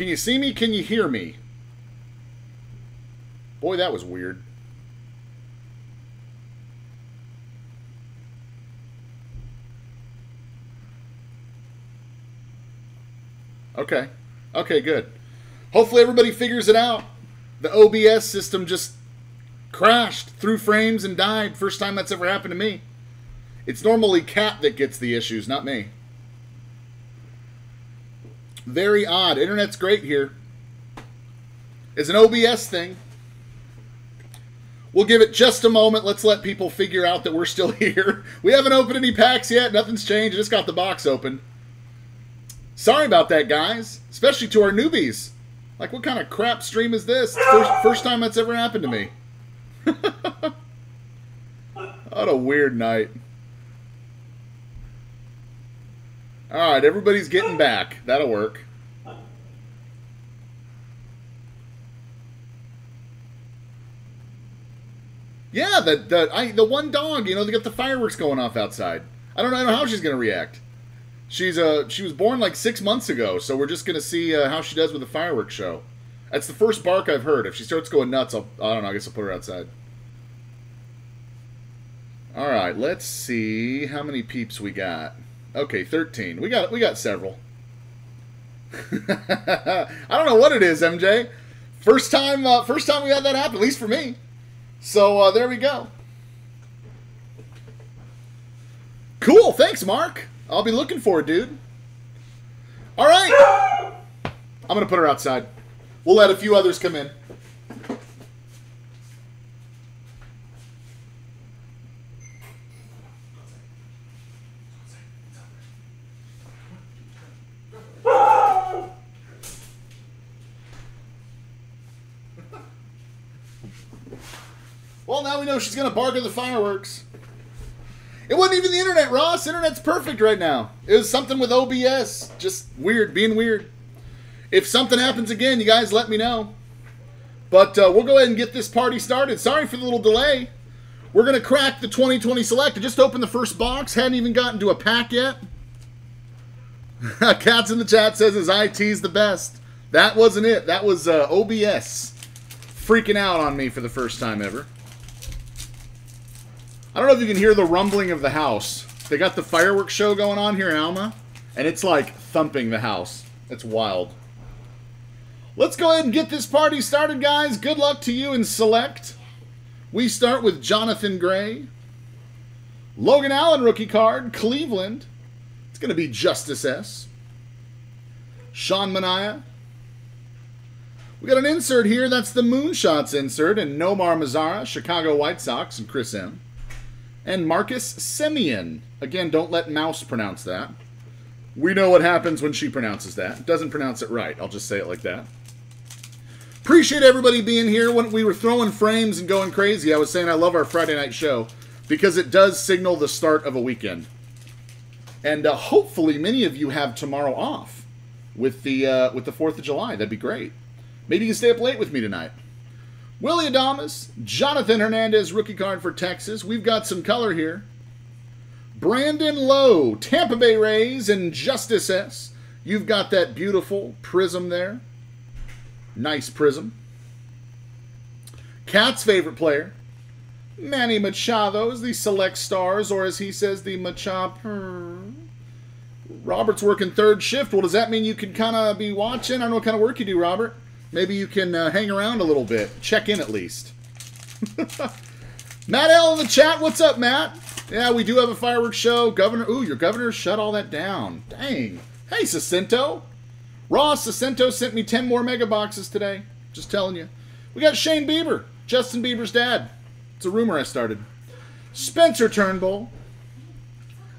Can you see me? Can you hear me? Boy, that was weird. Okay. Okay, good. Hopefully everybody figures it out. The OBS system just crashed through frames and died. First time that's ever happened to me. It's normally Cat that gets the issues, not me. Very odd. Internet's great here. It's an OBS thing. We'll give it just a moment. Let's let people figure out that we're still here. We haven't opened any packs yet. Nothing's changed. Just got the box open. Sorry about that, guys. Especially to our newbies. Like, what kind of crap stream is this? First, first time that's ever happened to me. what a weird night. Alright, everybody's getting back. That'll work. Yeah, the the I, the one dog, you know, they got the fireworks going off outside. I don't know, I don't know how she's gonna react. She's uh she was born like six months ago, so we're just gonna see uh, how she does with the fireworks show. That's the first bark I've heard. If she starts going nuts, I'll I don't know. I guess I'll put her outside. All right, let's see how many peeps we got. Okay, thirteen. We got we got several. I don't know what it is, MJ. First time, uh, first time we had that happen, at least for me. So uh, there we go. Cool. Thanks, Mark. I'll be looking for it, dude. All right. I'm to put her outside. We'll let a few others come in. Well, now we know she's going to bark at the fireworks. It wasn't even the internet, Ross. Internet's perfect right now. It was something with OBS. Just weird, being weird. If something happens again, you guys let me know. But uh, we'll go ahead and get this party started. Sorry for the little delay. We're going to crack the 2020 Select. I just opened the first box. Hadn't even gotten to a pack yet. Cats in the chat says his IT's the best. That wasn't it. That was uh, OBS freaking out on me for the first time ever. I don't know if you can hear the rumbling of the house. They got the fireworks show going on here in Alma, and it's like thumping the house. It's wild. Let's go ahead and get this party started, guys. Good luck to you in Select. We start with Jonathan Gray. Logan Allen rookie card, Cleveland. It's going to be Justice S. Sean Manaea. We got an insert here. That's the Moonshots insert. And Nomar Mazara, Chicago White Sox, and Chris M and Marcus Semien. Again, don't let Mouse pronounce that. We know what happens when she pronounces that. Doesn't pronounce it right. I'll just say it like that. Appreciate everybody being here. When we were throwing frames and going crazy, I was saying I love our Friday night show because it does signal the start of a weekend. And uh, hopefully, many of you have tomorrow off with the uh, with the Fourth of July. That'd be great. Maybe you can stay up late with me tonight. Willy Adames, Jonathan Hernandez, rookie card for Texas. We've got some color here. Brandon Lowe, Tampa Bay Rays, and Justice S. You've got that beautiful prism there. Nice prism. Cat's favorite player, Manny Machado, is the select stars, or as he says, the Machado. Robert's working third shift. Well, does that mean you can kind of be watching? I don't know what kind of work you do, Robert. Maybe you can uh, hang around a little bit. Check in at least. Matt L in the chat. What's up, Matt? Yeah, we do have a fireworks show. Governor, ooh, your governor shut all that down. Dang. Hey, Sacento. Ross Sacento sent me 10 more mega boxes today. Just telling you. We got Shane Bieber, Justin Bieber's dad. It's a rumor I started. Spencer Turnbull.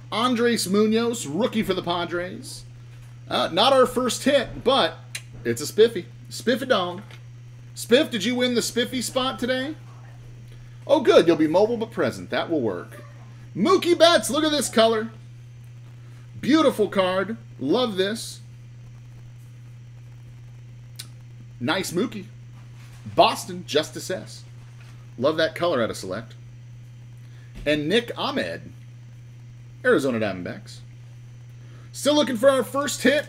Andres Munoz, rookie for the Padres. Uh, not our first hit, but it's a spiffy. Spiffy dog. Spiff, did you win the spiffy spot today? Oh, good. You'll be mobile but present. That will work. Mookie Betts, look at this color. Beautiful card. Love this. Nice Mookie. Boston, Justice S. Love that color out of Select. And Nick Ahmed, Arizona Diamondbacks. Still looking for our first hit.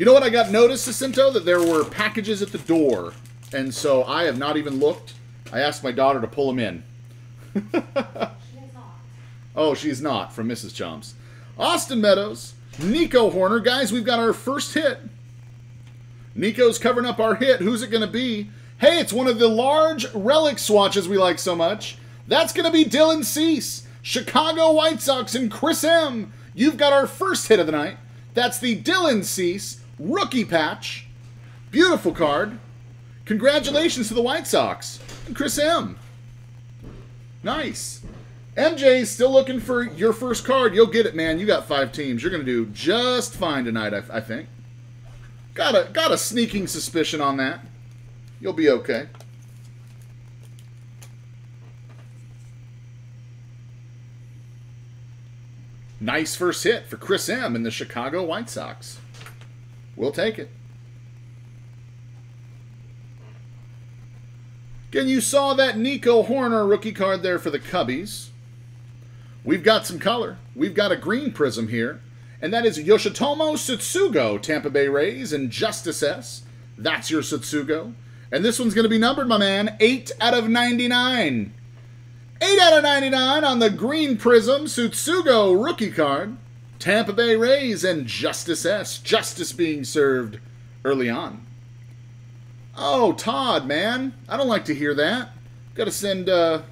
You know what I got noticed, Jacinto? That there were packages at the door. And so I have not even looked. I asked my daughter to pull them in. oh, she's not, from Mrs. Chomps. Austin Meadows, Nico Hoerner. Guys, we've got our first hit. Nico's covering up our hit. Who's it going to be? Hey, it's one of the large relic swatches we like so much. That's going to be Dylan Cease, Chicago White Sox, and Chris M. You've got our first hit of the night. That's the Dylan Cease rookie patch. Beautiful card. Congratulations to the White Sox and Chris M. Nice. MJ still looking for your first card. You'll get it, man. You got five teams. You're going to do just fine tonight, I, I think. Got a got a sneaking suspicion on that. You'll be okay. Nice first hit for Chris M in the Chicago White Sox. We'll take it. Again, you saw that Nico Hoerner rookie card there for the Cubbies. We've got some color. We've got a green prism here. And that is Yoshitomo Tsutsugo, Tampa Bay Rays, and Justice S. That's your Tsutsugo. And this one's going to be numbered, my man, 8 out of 99. 8 out of 99 on the green prism Tsutsugo rookie card. Tampa Bay Rays and Justice S. Justice being served early on. Oh, Todd, man. I don't like to hear that. Got to send uh,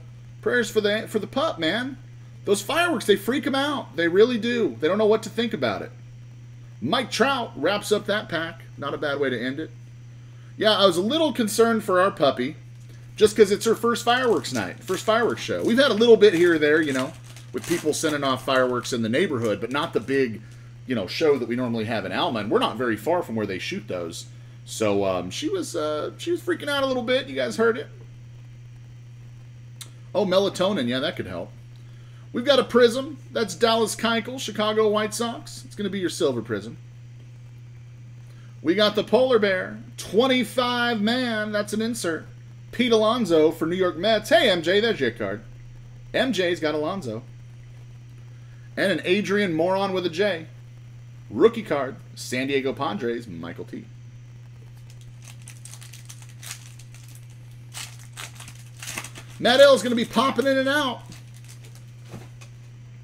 prayers for the for the pup, man. Those fireworks, they freak them out. They really do. They don't know what to think about it. Mike Trout wraps up that pack. Not a bad way to end it. Yeah, I was a little concerned for our puppy, just because it's her first fireworks night, first fireworks show. We've had a little bit here or there, you know, with people sending off fireworks in the neighborhood, but not the big, you know, show that we normally have in Alma. And we're not very far from where they shoot those. So um, she was uh, she was freaking out a little bit. You guys heard it. Oh, melatonin. Yeah, that could help. We've got a prism. That's Dallas Keuchel, Chicago White Sox. It's going to be your silver prism. We got the polar bear, 25 man. That's an insert. Pete Alonso for New York Mets. Hey, MJ, there's your card. MJ's got Alonso. And an Adrian Moron with a J. Rookie card, San Diego Padres, Michael T. Matt L is going to be popping in and out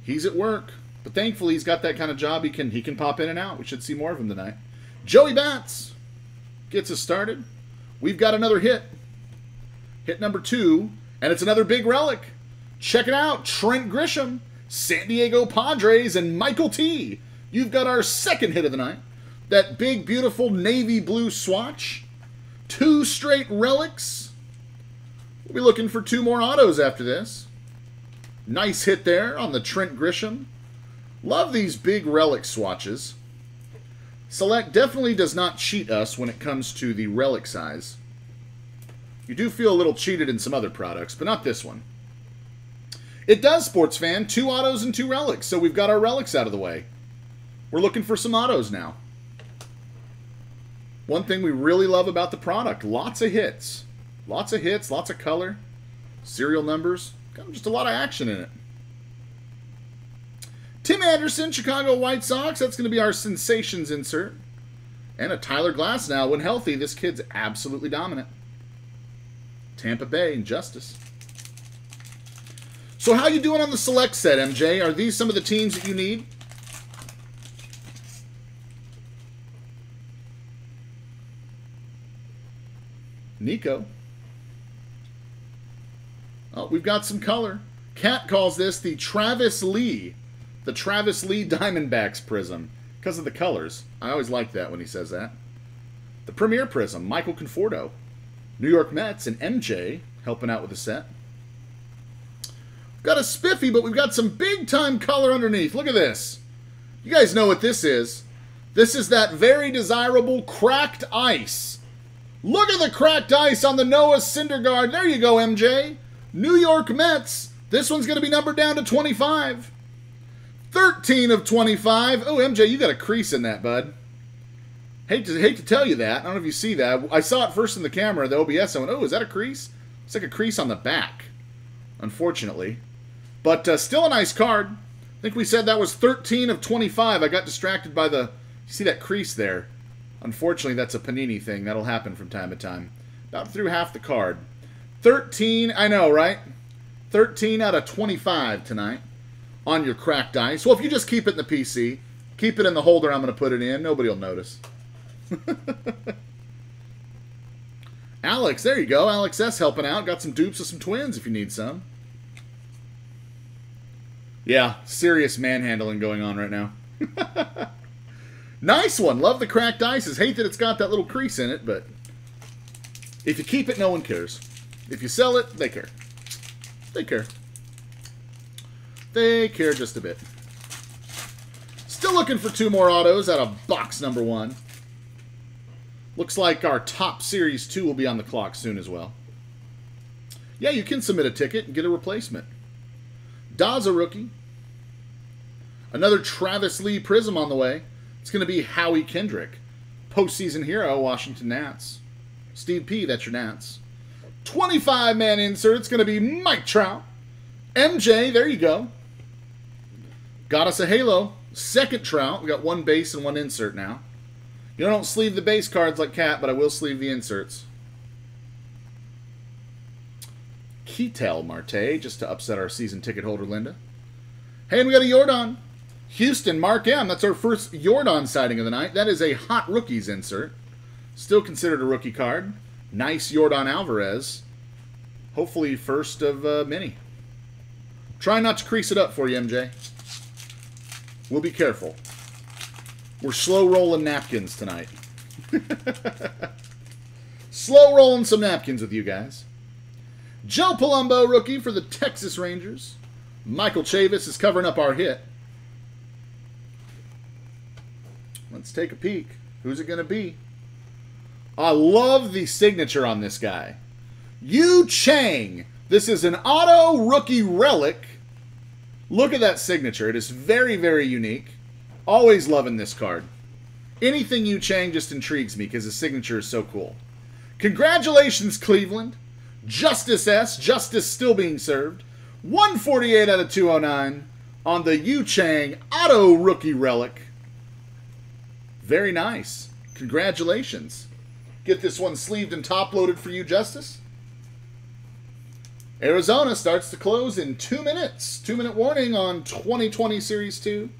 he's at work. But thankfully, he's got that kind of job. He can he can pop in and out. We should see more of him tonight. Joey Bats gets us started. We've got another hit. Hit number two, and it's another big relic. Check it out. Trent Grisham, San Diego Padres, and Michael T. You've got our second hit of the night. That big, beautiful navy blue swatch. Two straight relics. We'll be looking for two more autos after this. Nice hit there on the Trent Grisham. Love these big relic swatches. Select definitely does not cheat us when it comes to the relic size. You do feel a little cheated in some other products, but not this one. It does, sports fan. Two autos and two relics, so we've got our relics out of the way. We're looking for some autos now. One thing we really love about the product, lots of hits. Lots of hits, lots of color, serial numbers. Just a lot of action in it. Tim Anderson, Chicago White Sox. That's going to be our sensations insert. And a Tyler Glasnow. When healthy, this kid's absolutely dominant. Tampa Bay Justice. So how you doing on the select set, MJ? Are these some of the teams that you need? Nico. Oh, we've got some color. Cat calls this the Travis Lee, the Travis Lee Diamondbacks Prism, because of the colors. I always like that when he says that. The Premier Prism, Michael Conforto. New York Mets and MJ helping out with the set. Got a spiffy, but we've got some big time color underneath. Look at this. You guys know what this is. This is that very desirable cracked ice. Look at the cracked ice on the Noah Syndergaard. There you go, MJ. New York Mets. This one's going to be numbered down to 25. 13 of 25. Oh, MJ, you got a crease in that, bud. Hate to hate to tell you that. I don't know if you see that. I saw it first in the camera, the OBS. I went, oh, is that a crease? It's like a crease on the back, unfortunately. But uh, still a nice card. I think we said that was 13 of 25. I got distracted by the... You see that crease there? Unfortunately, that's a Panini thing. That'll happen from time to time. About through half the card. 13, I know, right? 13 out of 25 tonight on your cracked dice. Well, if you just keep it in the PC, keep it in the holder I'm going to put it in, nobody will notice. Alex, there you go. Alex S helping out. Got some dupes of some twins if you need some. Yeah, serious manhandling going on right now. nice one. Love the cracked ices. Hate that it's got that little crease in it, but if you keep it, no one cares. If you sell it, they care. They care. They care just a bit. Still looking for two more autos out of box number one. Looks like our top series two will be on the clock soon as well. Yeah, you can submit a ticket and get a replacement. Daza rookie. Another Travis Lee Prism on the way. It's going to be Howie Kendrick. Postseason hero, Washington Nats. Steve P, that's your Nats. 25 man insert. It's going to be Mike Trout. MJ, there you go. Got us a Halo. Second Trout. We got one base and one insert now. You don't sleeve the base cards like Cat, but I will sleeve the inserts. Ketel Marte, just to upset our season ticket holder, Linda. Hey, and we got a Yordan. Houston, Mark M. That's our first Yordan sighting of the night. That is a hot rookies insert. Still considered a rookie card. Nice Yordan Alvarez. Hopefully first of uh, many. Try not to crease it up for you, MJ. We'll be careful. We're slow rolling napkins tonight. slow rolling some napkins with you guys. Joe Palumbo, rookie for the Texas Rangers. Michael Chavis is covering up our hit. Let's take a peek. Who's it going to be? I love the signature on this guy. Yu Chang. This is an auto rookie relic. Look at that signature. It is very, very unique. Always loving this card. Anything Yu Chang just intrigues me because the signature is so cool. Congratulations, Cleveland. Justice S. Justice still being served. 148 out of 209 on the Yu Chang Auto Rookie Relic. Very nice. Congratulations. Get this one sleeved and top loaded for you, Justice. Arizona starts to close in two minutes. Two minute warning on 2020 Series 2.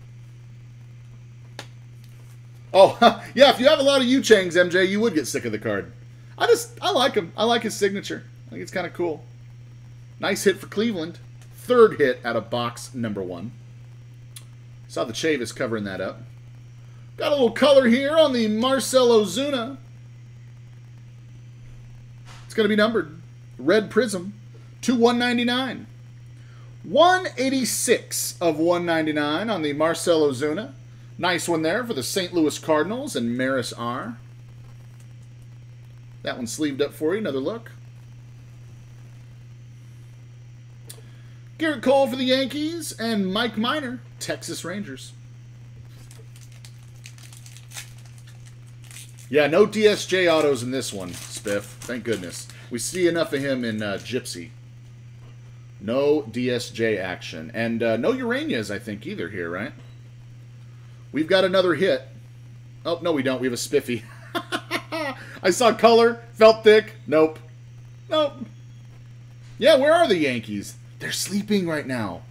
Oh, yeah, if you have a lot of Yu Changs, MJ, you would get sick of the card. I just, I like him. I like his signature. Think it's kind of cool. Nice hit for Cleveland. Third hit out of box number one. Saw the Chavis covering that up. Got a little color here on the Marcell Ozuna. It's going to be numbered. Red Prism to 199. 186 of 199 on the Marcell Ozuna. Nice one there for the St. Louis Cardinals and Maris R. That one sleeved up for you. Another look. Gerrit Cole for the Yankees and Mike Minor, Texas Rangers. Yeah, no DSJ autos in this one, Spiff. Thank goodness. We see enough of him in uh, Gypsy. No DSJ action. And uh, no Uranias, I think, either here, right? We've got another hit. Oh, no, we don't. We have a spiffy. I saw color, felt thick. Nope. Nope. Yeah, where are the Yankees? They're sleeping right now.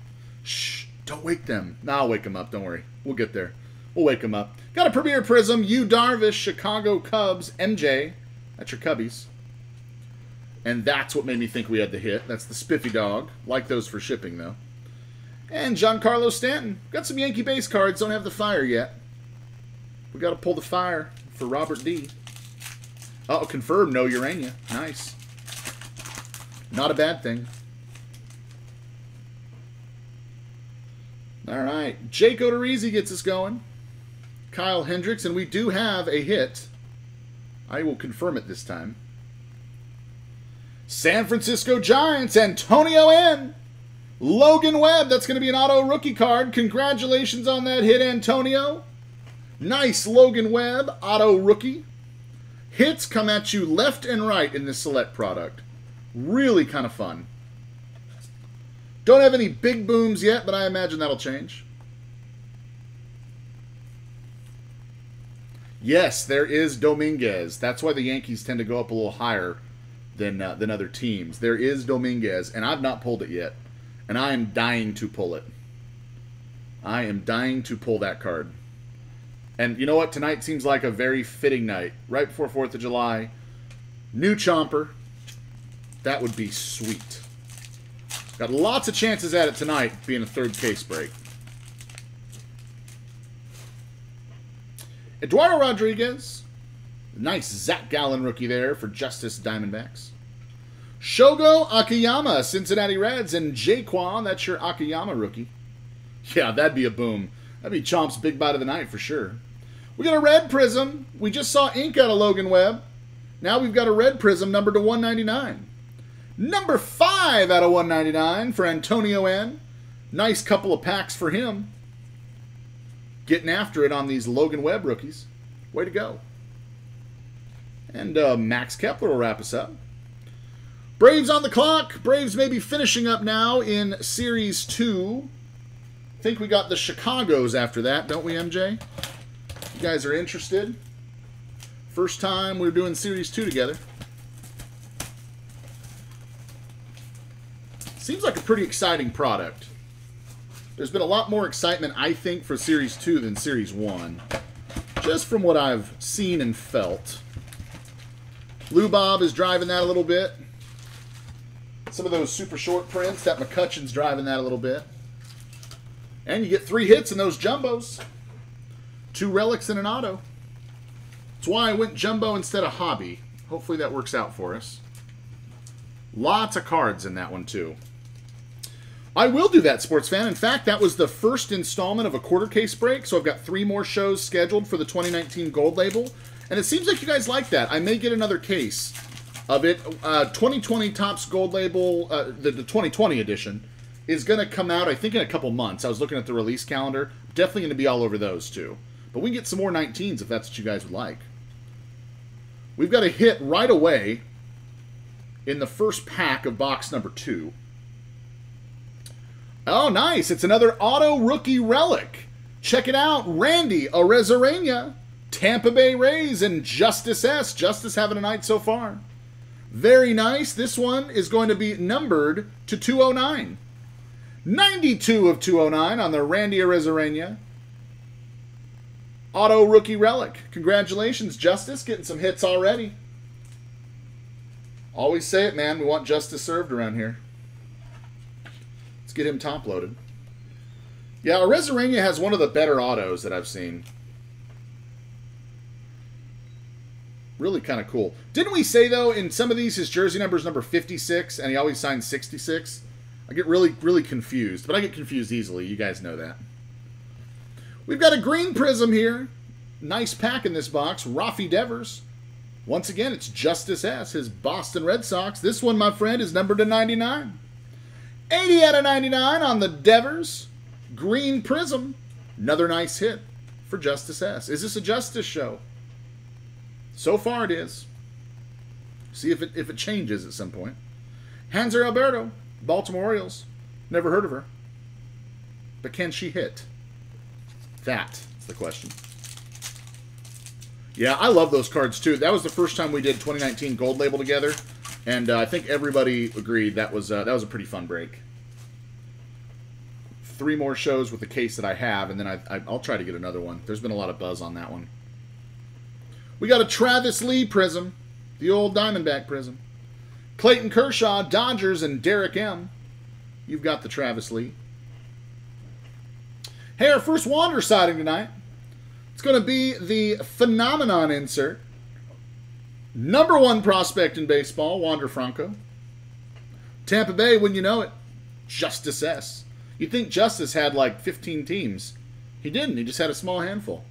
Shh, don't wake them. Nah, I'll wake them up. Don't worry. We'll get there. We'll wake them up. Got a Premier Prism, Yu Darvish, Chicago Cubs, MJ. That's your Cubbies. And that's what made me think we had the hit. That's the Spiffy Dog. Like those for shipping, though. And Giancarlo Stanton. Got some Yankee base cards. Don't have the fire yet. We got to pull the fire for Robert D. Oh, confirmed. No Urania. Nice. Not a bad thing. All right. Jake Odorizzi gets us going. Kyle Hendricks. And we do have a hit. I will confirm it this time. San Francisco Giants, Antonio N. Logan Webb, that's going to be an auto rookie card. Congratulations on that hit, Antonio. Nice Logan Webb, auto rookie. Hits come at you left and right in this select product. Really kind of fun. Don't have any big booms yet, but I imagine that'll change. Yes, there is Dominguez. That's why the Yankees tend to go up a little higher than uh, than other teams. There is Dominguez, and I've not pulled it yet, and I am dying to pull it. I am dying to pull that card. And you know what? Tonight seems like a very fitting night, right before Fourth of July. New Chomper. That would be sweet. Got lots of chances at it tonight, being a third case break. Eduardo Rodriguez. Nice Zach Gallen rookie there for Justice Diamondbacks. Shogo Akiyama, Cincinnati Reds, and Jaquan, that's your Akiyama rookie. Yeah, that'd be a boom. That'd be Chomp's big bite of the night for sure. We got a red prism. We just saw ink out of Logan Webb. Now we've got a red prism numbered to 199. Number 5 out of 199 for Antonio N. Nice couple of packs for him. Getting after it on these Logan Webb rookies. Way to go. And uh, Max Kepler will wrap us up. Braves on the clock. Braves may be finishing up now in Series 2. I think we got the Chicago's after that, don't we, MJ? You guys are interested? First time we're doing Series 2 together. Seems like a pretty exciting product. There's been a lot more excitement, I think, for Series 2 than Series 1. Just from what I've seen and felt. Lou Bob is driving that a little bit. Some of those super short prints, that McCutcheon's driving that a little bit. And you get three hits in those jumbos. Two relics and an auto. That's why I went jumbo instead of hobby. Hopefully that works out for us. Lots of cards in that one, too. I will do that, sports fan. In fact, that was the first installment of a quarter case break, so I've got three more shows scheduled for the 2019 Gold Label. And it seems like you guys like that. I may get another case of it. Uh, 2020 Topps Gold Label, uh, the, the 2020 edition, is going to come out, I think, in a couple months. I was looking at the release calendar. Definitely going to be all over those, too. But we can get some more 19s if that's what you guys would like. We've got a hit right away in the first pack of box number two. Oh, nice. It's another auto rookie relic. Check it out. Randy Arozarena, Tampa Bay Rays, and Justice S. Justice having a night so far. Very nice. This one is going to be numbered to 209. 92 of 209 on the Randy Arozarena. Auto rookie relic. Congratulations, Justice. Getting some hits already. Always say it, man. We want justice served around here. Let's get him top loaded. Yeah, Arozarena has one of the better autos that I've seen. Really kind of cool. Didn't we say, though, in some of these, his jersey number is number 56, and he always signs 66? I get really, really confused, but I get confused easily. You guys know that. We've got a green prism here. Nice pack in this box. Rafi Devers. Once again, it's Justice S, his Boston Red Sox. This one, my friend, is numbered to 99. 80 out of 99 on the Devers. Green Prism. Another nice hit for Justice S. Is this a Justice show? So far it is. See if it if it changes at some point. Hanser Alberto, Baltimore Orioles. Never heard of her. But can she hit? That's the question. Yeah, I love those cards too. That was the first time we did 2019 Gold Label together, and uh, I think everybody agreed that was uh, that was a pretty fun break. Three more shows with the case that I have, and then I, I, I'll try to get another one. There's been a lot of buzz on that one. We got a Travis Lee prism, the old Diamondback prism. Clayton Kershaw, Dodgers, and Derek M. You've got the Travis Lee. Hey, our first Wander sighting tonight. It's going to be the Phenomenon insert. Number one prospect in baseball, Wander Franco. Tampa Bay, when you know it, Justice S. You'd think Justice had like 15 teams. He didn't. He just had a small handful.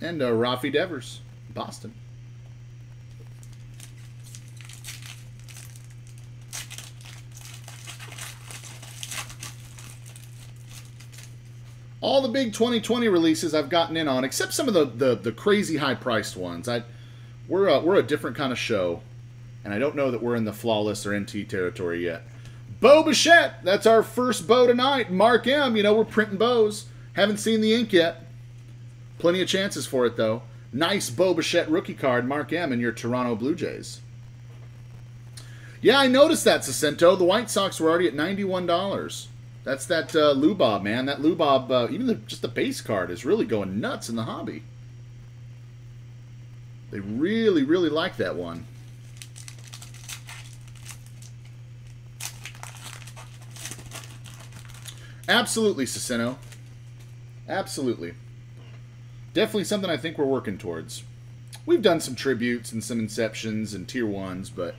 And uh, Rafi Devers, Boston. All the big 2020 releases I've gotten in on, except some of the the, the crazy high priced ones. I we're a, we're a different kind of show, and I don't know that we're in the flawless or NT territory yet. Bo Bichette, that's our first bow tonight. Mark M, you know we're printing bows. Haven't seen the ink yet. Plenty of chances for it, though. Nice Bo Bichette rookie card, Mark M, in your Toronto Blue Jays. Yeah, I noticed that, Sacento. The White Sox were already at $91. That's that uh, Lubob, man. That Lubob, uh, even the, just the base card is really going nuts in the hobby. They really, really like that one. Absolutely, Cicino. Absolutely. Definitely something I think we're working towards. We've done some tributes and some inceptions and tier ones, but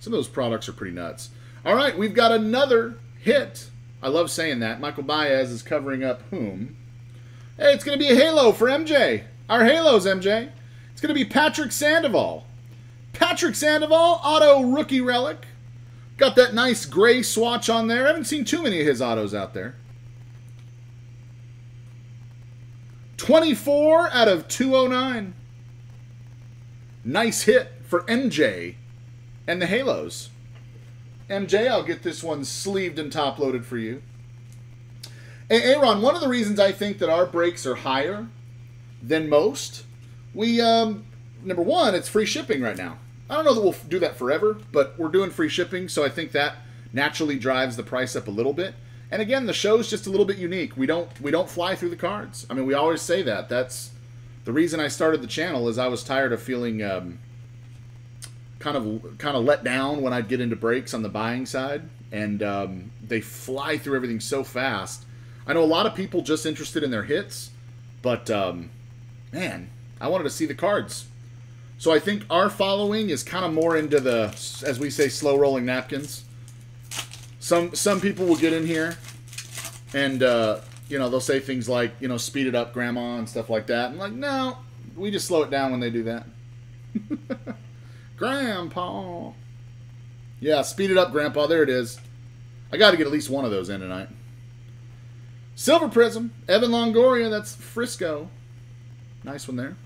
some of those products are pretty nuts. All right, we've got another hit. I love saying that. Michael Baez is covering up whom? Hey, it's going to be a halo for MJ. Our halos, MJ. It's going to be Patrick Sandoval. Patrick Sandoval, auto rookie relic. Got that nice gray swatch on there. I haven't seen too many of his autos out there. 24 out of 209. Nice hit for MJ and the Halos. MJ, I'll get this one sleeved and top loaded for you. Hey, Aaron, one of the reasons I think that our breaks are higher than most, we, um, number one, it's free shipping right now. I don't know that we'll do that forever, but we're doing free shipping, so I think that naturally drives the price up a little bit. And again, the show's just a little bit unique. We don't we don't fly through the cards. I mean, we always say that. That's the reason I started the channel is I was tired of feeling um, kind of kind of let down when I'd get into breaks on the buying side, and um, they fly through everything so fast. I know a lot of people just interested in their hits, but um, man, I wanted to see the cards. So I think our following is kind of more into the, as we say, slow rolling napkins. Some some people will get in here, and uh, you know they'll say things like you know speed it up, grandma, and stuff like that. And I'm like, no, we just slow it down when they do that. grandpa. Yeah, speed it up, grandpa. There it is. I got to get at least one of those in tonight. Silver Prism, Evan Longoria. That's Frisco. Nice one there.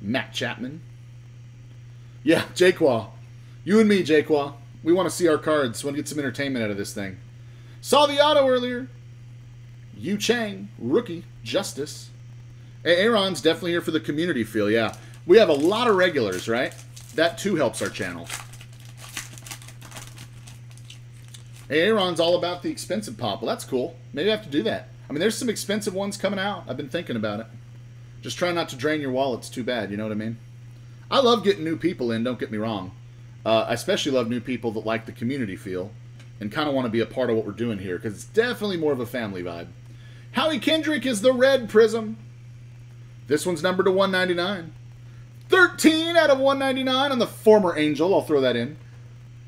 Matt Chapman. Yeah, Jaquan. You and me, Jaquan. We want to see our cards. We want to get some entertainment out of this thing. Saw the auto earlier. Yu Chang, rookie, Justice. Aaron's definitely here for the community feel, yeah. We have a lot of regulars, right? That too helps our channel. Aaron's all about the expensive pop. Well, that's cool. Maybe I have to do that. I mean, there's some expensive ones coming out. I've been thinking about it. Just try not to drain your wallets too bad, you know what I mean? I love getting new people in, don't get me wrong. Uh, I especially love new people that like the community feel and kind of want to be a part of what we're doing here because it's definitely more of a family vibe. Howie Kendrick is the red prism. This one's numbered to 199. 13 out of 199 on the former Angel. I'll throw that in.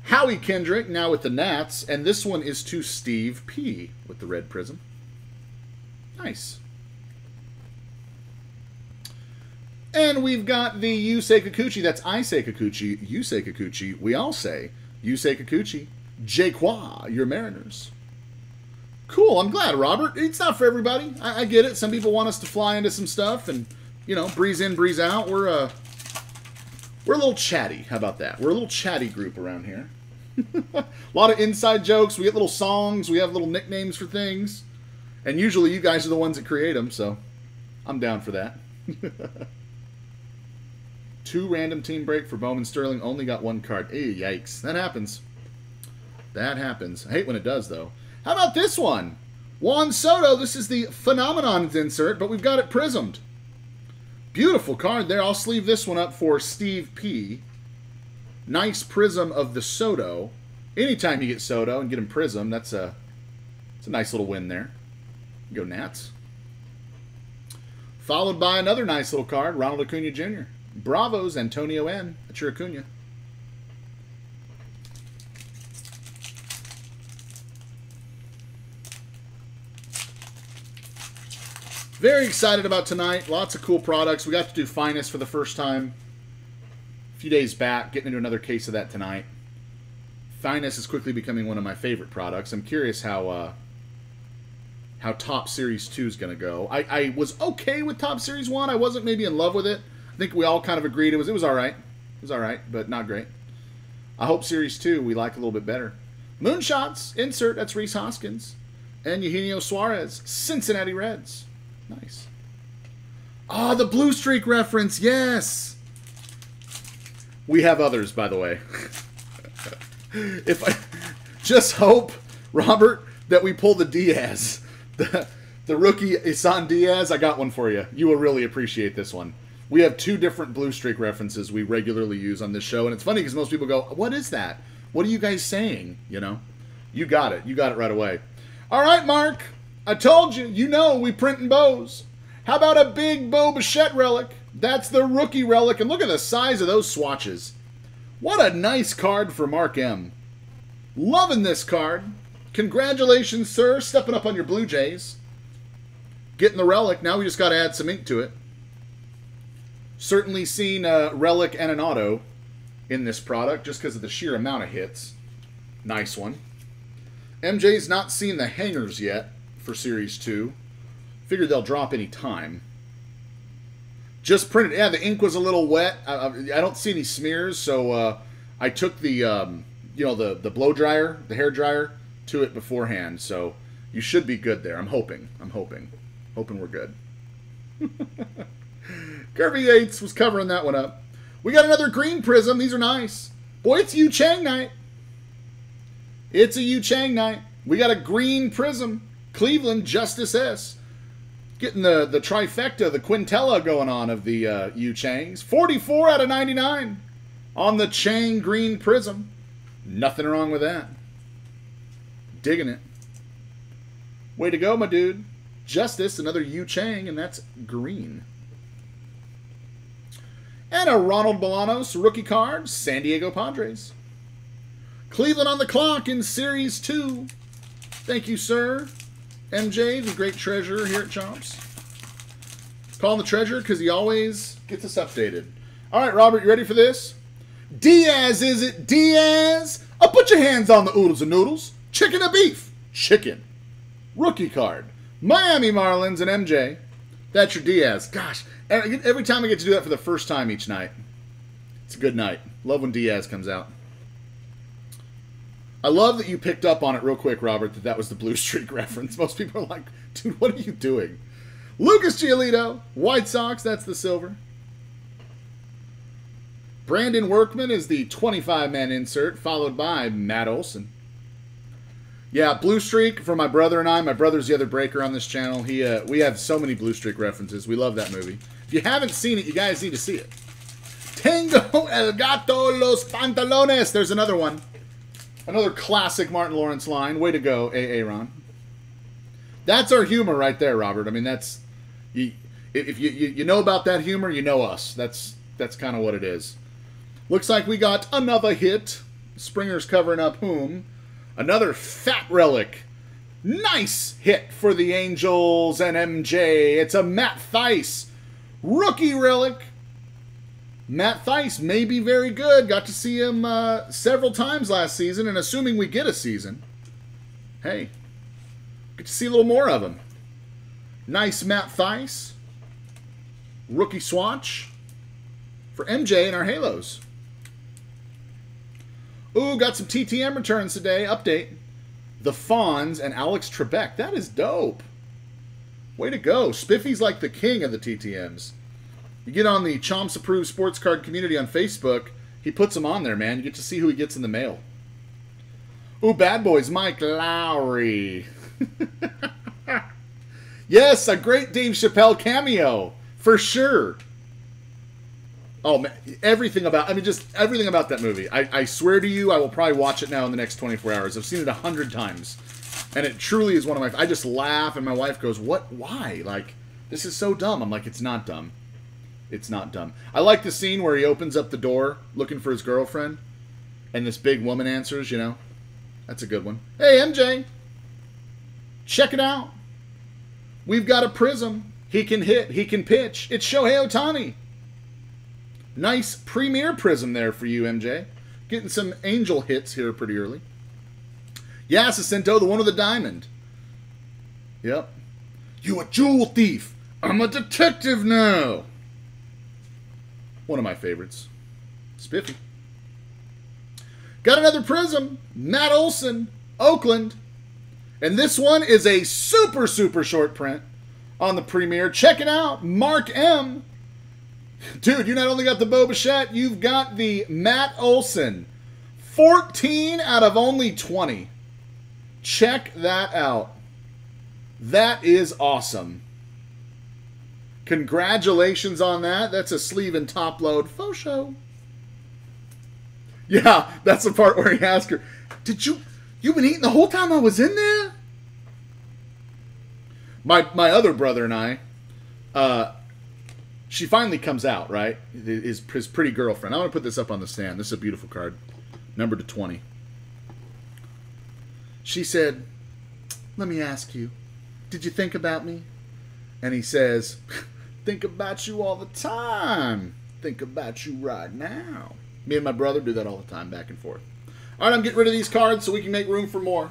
Howie Kendrick now with the Nats, and this one is to Steve P with the red prism. Nice. And we've got the You Say Kikuchi. That's I say Kikuchi. You say Kikuchi. We all say You say Kikuchi. Jaquan, your Mariners. Cool. I'm glad, Robert. It's not for everybody. I, I, get it. Some people want us to fly into some stuff and, you know, breeze in, breeze out. We're uh, we're a little chatty. How about that? We're a little chatty group around here. a lot of inside jokes. We get little songs. We have little nicknames for things. And usually you guys are the ones that create them, so I'm down for that. Two random team break for Bowman Sterling. Only got one card. Hey, yikes. That happens. That happens. I hate when it does, though. How about this one? Juan Soto. This is the Phenomenon insert, but we've got it prismed. Beautiful card there. I'll sleeve this one up for Steve P. Nice prism of the Soto. Anytime you get Soto and get him prism, that's a, that's a nice little win there. Go Nats. Followed by another nice little card, Ronald Acuna Jr. Bravos, Antonio N. That's your Acuna. Very excited about tonight. Lots of cool products. We got to do Finest for the first time a few days back. Getting into another case of that tonight. Finest is quickly becoming one of my favorite products. I'm curious how uh, how Topps Series 2 is going to go. I, I was okay with Topps Series 1. I wasn't maybe in love with it I think we all kind of agreed it was it was all right. It was all right, but not great. I hope Series 2 we like a little bit better. Moonshots, insert, that's Rhys Hoskins. And Eugenio Suarez, Cincinnati Reds. Nice. Ah, oh, the Blue Streak reference, yes! We have others, by the way. if I just hope, Robert, that we pull the Diaz. The, the rookie Isan Diaz, I got one for you. You will really appreciate this one. We have two different Blue Streak references we regularly use on this show, and it's funny because most people go, "What is that? What are you guys saying?" You know, you got it. You got it right away. All right, Mark. I told you. You know we print in bows. How about a big Bo Bichette relic? That's the rookie relic, and look at the size of those swatches. What a nice card for Mark M. Loving this card. Congratulations, sir, stepping up on your Blue Jays. Getting the relic. Now we just got to add some ink to it. Certainly seen a relic and an auto in this product just because of the sheer amount of hits. Nice one. MJ's not seen the hangers yet for Series 2. Figured they'll drop any time. Just printed. Yeah, the ink was a little wet. I, I don't see any smears, so uh, I took the um, you know the the blow dryer, the hair dryer, to it beforehand. So you should be good there. I'm hoping. I'm hoping. Hoping we're good. Kirby Yates was covering that one up. We got another green prism. These are nice. Boy, it's Yu Chang night. It's a Yu Chang night. We got a green prism. Cleveland Justice S getting the, the trifecta, the quintella going on of the uh, Yu Changs. 44 out of 99 on the Chang Green Prism. Nothing wrong with that. Digging it. Way to go, my dude. Justice, another Yu Chang, and that's green. And a Ronald Bolanos rookie card, San Diego Padres. Cleveland on the clock in Series 2. Thank you, sir. MJ, the great treasurer here at Chomps. Call him the treasurer because he always gets us updated. All right, Robert, you ready for this? Diaz, is it? Diaz? I'll put your hands on the oodles and noodles. Chicken or beef? Chicken. Rookie card. Miami Marlins and MJ. That's your Diaz. Gosh, every time I get to do that for the first time each night, it's a good night. Love when Diaz comes out. I love that you picked up on it real quick, Robert, that that was the Blue Streak reference. Most people are like, dude, what are you doing? Lucas Giolito, White Sox, that's the silver. Brandon Workman is the 25 man insert, followed by Matt Olson. Yeah, Blue Streak for my brother and I. My brother's the other breaker on this channel. He, uh, we have so many Blue Streak references. We love that movie. If you haven't seen it, you guys need to see it. Tango El Gato Los Pantalones. There's another one. Another classic Martin Lawrence line. Way to go, A. Ron. That's our humor right there, Robert. I mean, that's you, if you, you you know about that humor, you know us. That's that's kind of what it is. Looks like we got another hit. Springer's covering up whom? Another fat relic. Nice hit for the Angels and MJ. It's a Matt Thaiss rookie relic. Matt Thaiss may be very good. Got to see him uh, several times last season, and assuming we get a season, hey, get to see a little more of him. Nice Matt Thaiss. Rookie swatch for MJ and our Halos. Ooh, got some TTM returns today. Update. The Fonz and Alex Trebek. That is dope. Way to go. Spiffy's like the king of the TTMs. You get on the Chomps Approved Sports Card community on Facebook, he puts them on there, man. You get to see who he gets in the mail. Ooh, bad boys, Mike Lowrey. yes, a great Dave Chappelle cameo, for sure. Oh man, everything about I mean just everything about that movie. I, I swear to you, I will probably watch it now in the next 24 hours. I've seen it a hundred times, and it truly is one of my. I just laugh, and my wife goes, "What? Why? Like this is so dumb." I'm like, "It's not dumb. It's not dumb." I like the scene where he opens up the door looking for his girlfriend, and this big woman answers. You know, that's a good one. Hey MJ, check it out. We've got a prism. He can hit. He can pitch. It's Shohei Ohtani. Nice premier prism there for you, MJ. Getting some angel hits here pretty early. Yeah, Jacinto, the one with the diamond. Yep. You a jewel thief. I'm a detective now. One of my favorites. Spiffy. Got another prism. Matt Olson, Oakland. And this one is a super, super short print on the premiere. Check it out. Mark M. Dude, you not only got the Bo Bichette, you've got the Matt Olson. 14 out of only 20. Check that out. That is awesome. Congratulations on that. That's a sleeve and top load faux show. Yeah, that's the part where he asked her, Did you you been eating the whole time I was in there? My my other brother and I, uh, she finally comes out, right? His, his pretty girlfriend. I'm gonna put this up on the stand. This is a beautiful card. Number to twenty. She said, Let me ask you, did you think about me? And he says, Think about you all the time. Think about you right now. Me and my brother do that all the time, back and forth. All right, I'm getting rid of these cards so we can make room for more.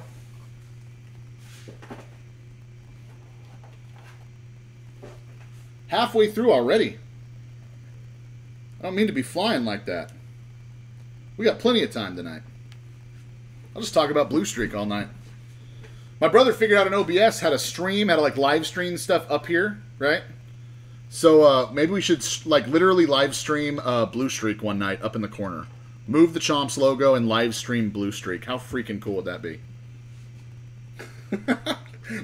Halfway through already. I don't mean to be flying like that. We got plenty of time tonight. I'll just talk about Blue Streak all night. My brother figured out an OBS how to stream, how to like live stream stuff up here, right? So uh, maybe we should like literally live stream uh, Blue Streak one night up in the corner. Move the Chomps logo and live stream Blue Streak. How freaking cool would that be?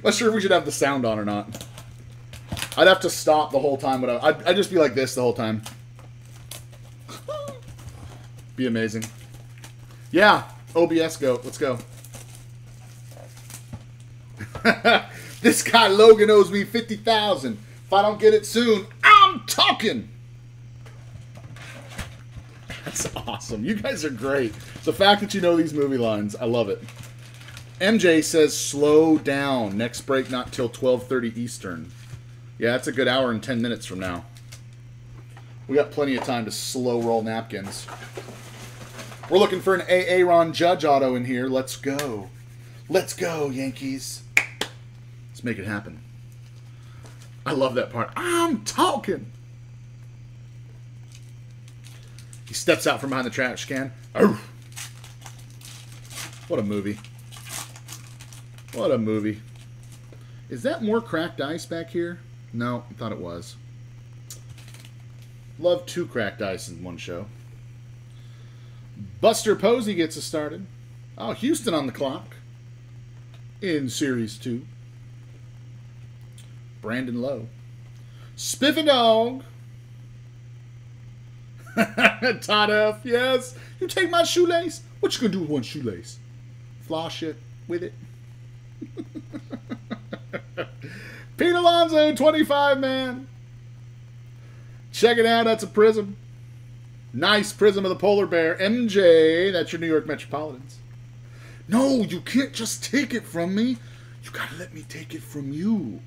Not sure if we should have the sound on or not. I'd have to stop the whole time, but I'd, I'd just be like this the whole time. be amazing. Yeah, OBS go. Let's go. this guy Logan owes me 50,000. If I don't get it soon, I'm talking. That's awesome. You guys are great. The fact that you know these movie lines, I love it. MJ says slow down. Next break not till 12:30 Eastern. Yeah, that's a good hour and 10 minutes from now. We got plenty of time to slow roll napkins. We're looking for an AA Ron Judge auto in here. Let's go. Let's go, Yankees. Let's make it happen. I love that part. I'm talking. He steps out from behind the trash can. Arr! What a movie. What a movie. Is that more cracked ice back here? No, I thought it was. Love two cracked ice in one show. Buster Posey gets us started. Oh, Houston on the clock in Series 2. Brandon Lowe. Spiffy Dog. Todd F, yes. You take my shoelace? What you gonna do with one shoelace? Floss it with it. Pete Alonso, 25 man. Check it out. That's a prism. Nice prism of the polar bear. MJ, that's your New York Metropolitans. No, you can't just take it from me. You gotta let me take it from you.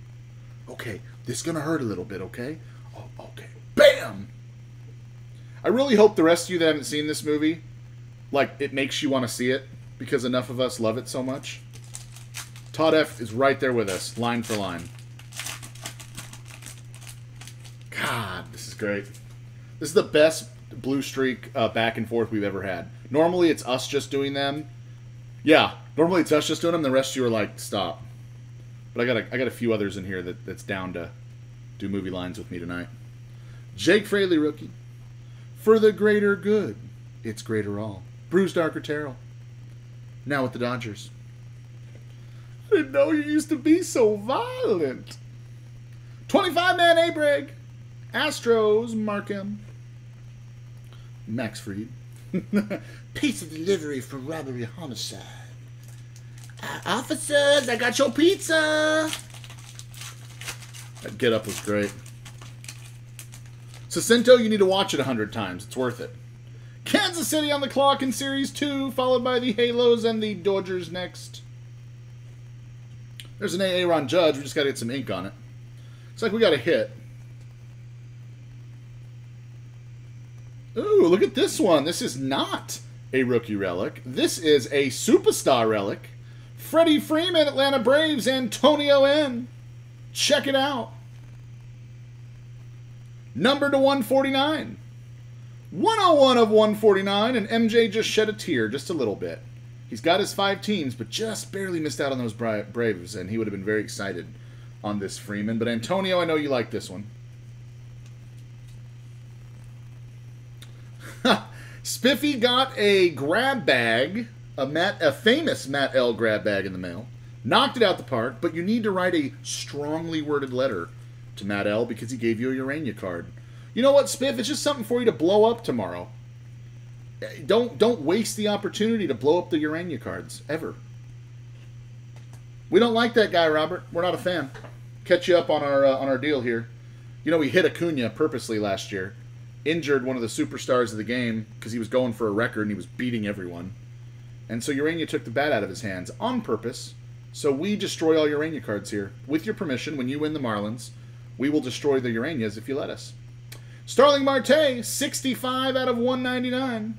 Okay, this is gonna hurt a little bit, okay? Oh, okay. Bam! I really hope the rest of you that haven't seen this movie, like, it makes you want to see it because enough of us love it so much. Todd F is right there with us, line for line. God, this is great. This is the best blue streak uh, back and forth we've ever had. Normally it's us just doing them. Yeah, normally it's us just doing them. The rest of you are like, stop. But I got a, I got a few others in here that, that's down to do movie lines with me tonight. Jake Fraley, rookie. For the greater good, it's greater all. Brusdar Graterol. Now with the Dodgers. I didn't know you used to be so violent. 25 man A Bragg. Astros, Markham. Max Fried. Pizza delivery for robbery homicide. Uh, officers, I got your pizza. That get up was great. Jacinto, you need to watch it a hundred times. It's worth it. Kansas City on the clock in Series 2, followed by the Halos and the Dodgers next. There's an AA Ron Judge. We just got to get some ink on it. Looks like we got a hit. Ooh, look at this one. This is not a rookie relic. This is a superstar relic. Freddie Freeman, Atlanta Braves, Antonio N. Check it out. Number to 149. 101 of 149, and MJ just shed a tear just a little bit. He's got his five teams, but just barely missed out on those Braves, and he would have been very excited on this Freeman. But Antonio, I know you like this one. Spiffy got a grab bag, a Matt, a famous Matt L grab bag in the mail. Knocked it out the park, but you need to write a strongly worded letter to Matt L because he gave you a Urena card. You know what, Spiff? It's just something for you to blow up tomorrow. Don't don't waste the opportunity to blow up the Urena cards ever. We don't like that guy, Robert. We're not a fan. Catch you up on our uh, on our deal here. You know, we hit Acuna purposely last year, injured one of the superstars of the game because he was going for a record and he was beating everyone, and so Urena took the bat out of his hands on purpose. So we destroy all Urena cards here with your permission. When you win the Marlins, we will destroy the Urenas if you let us. Starling Marte, 65 out of 199.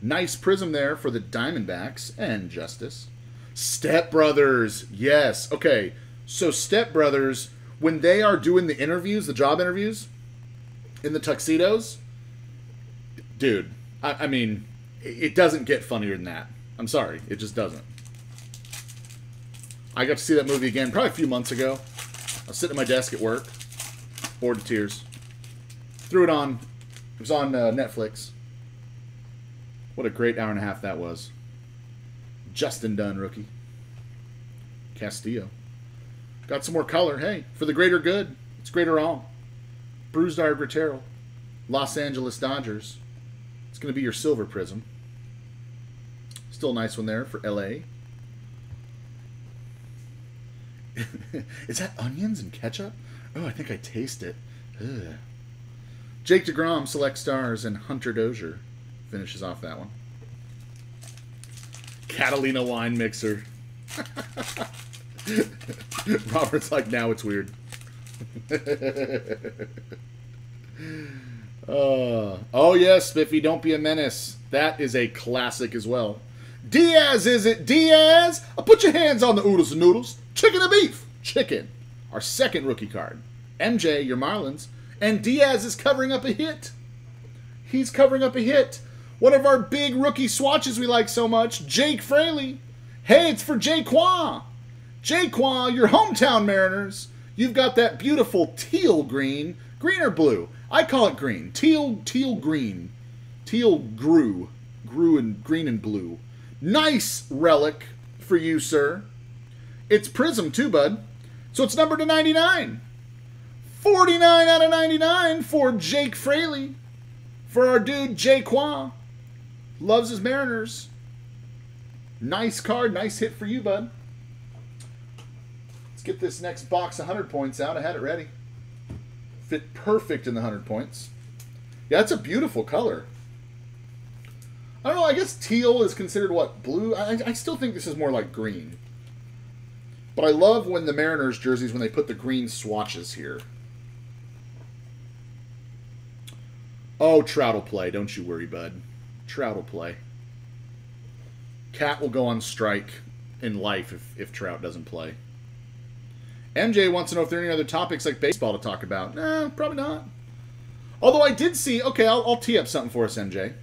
Nice prism there for the Diamondbacks and Justice. Step Brothers, yes. Okay, so Step Brothers, when they are doing the interviews, the job interviews, in the tuxedos, dude, I, I mean, it doesn't get funnier than that. I'm sorry, it just doesn't. I got to see that movie again probably a few months ago. I was sitting at my desk at work, bored to tears. Threw it on. It was on uh, Netflix. What a great hour and a half that was. Justin Dunn, rookie. Castillo. Got some more color. Hey, for the greater good. It's greater all. Brusdar Graterol. Los Angeles Dodgers. It's going to be your silver prism. Still a nice one there for LA. Is that onions and ketchup? Oh, I think I taste it. Ugh. Jake DeGrom, Select Stars, and Hunter Dozier finishes off that one. Catalina wine mixer. Robert's like, now it's weird. uh, oh, yes, Spiffy, don't be a menace. That is a classic as well. Diaz, is it? Diaz? Put your hands on the oodles and noodles. Chicken and beef. Chicken. Our second rookie card. MJ, your Marlins. And Diaz is covering up a hit. He's covering up a hit. One of our big rookie swatches we like so much, Jake Fraley. Hey, it's for Jaquan. Jaquan, your hometown Mariners. You've got that beautiful teal green. Green or blue? I call it green. Teal, teal green. Teal grew. Grew in green and blue. Nice relic for you, sir. It's Prism, too, bud. So it's numbered to 99. 49 out of 99 for Jake Fraley. For our dude, Jay Jaquan. Loves his Mariners. Nice card. Nice hit for you, bud. Let's get this next box 100 points out. I had it ready. Fit perfect in the 100 points. Yeah, it's a beautiful color. I don't know. I guess teal is considered what? Blue? I, I still think this is more like green. But I love when the Mariners jerseys, when they put the green swatches here. Oh, Trout will play. Don't you worry, bud. Trout will play. Cat will go on strike in life if, if Trout doesn't play. MJ wants to know if there are any other topics like baseball to talk about. Nah, probably not. Although I did see... Okay, I'll, I'll tee up something for us, MJ.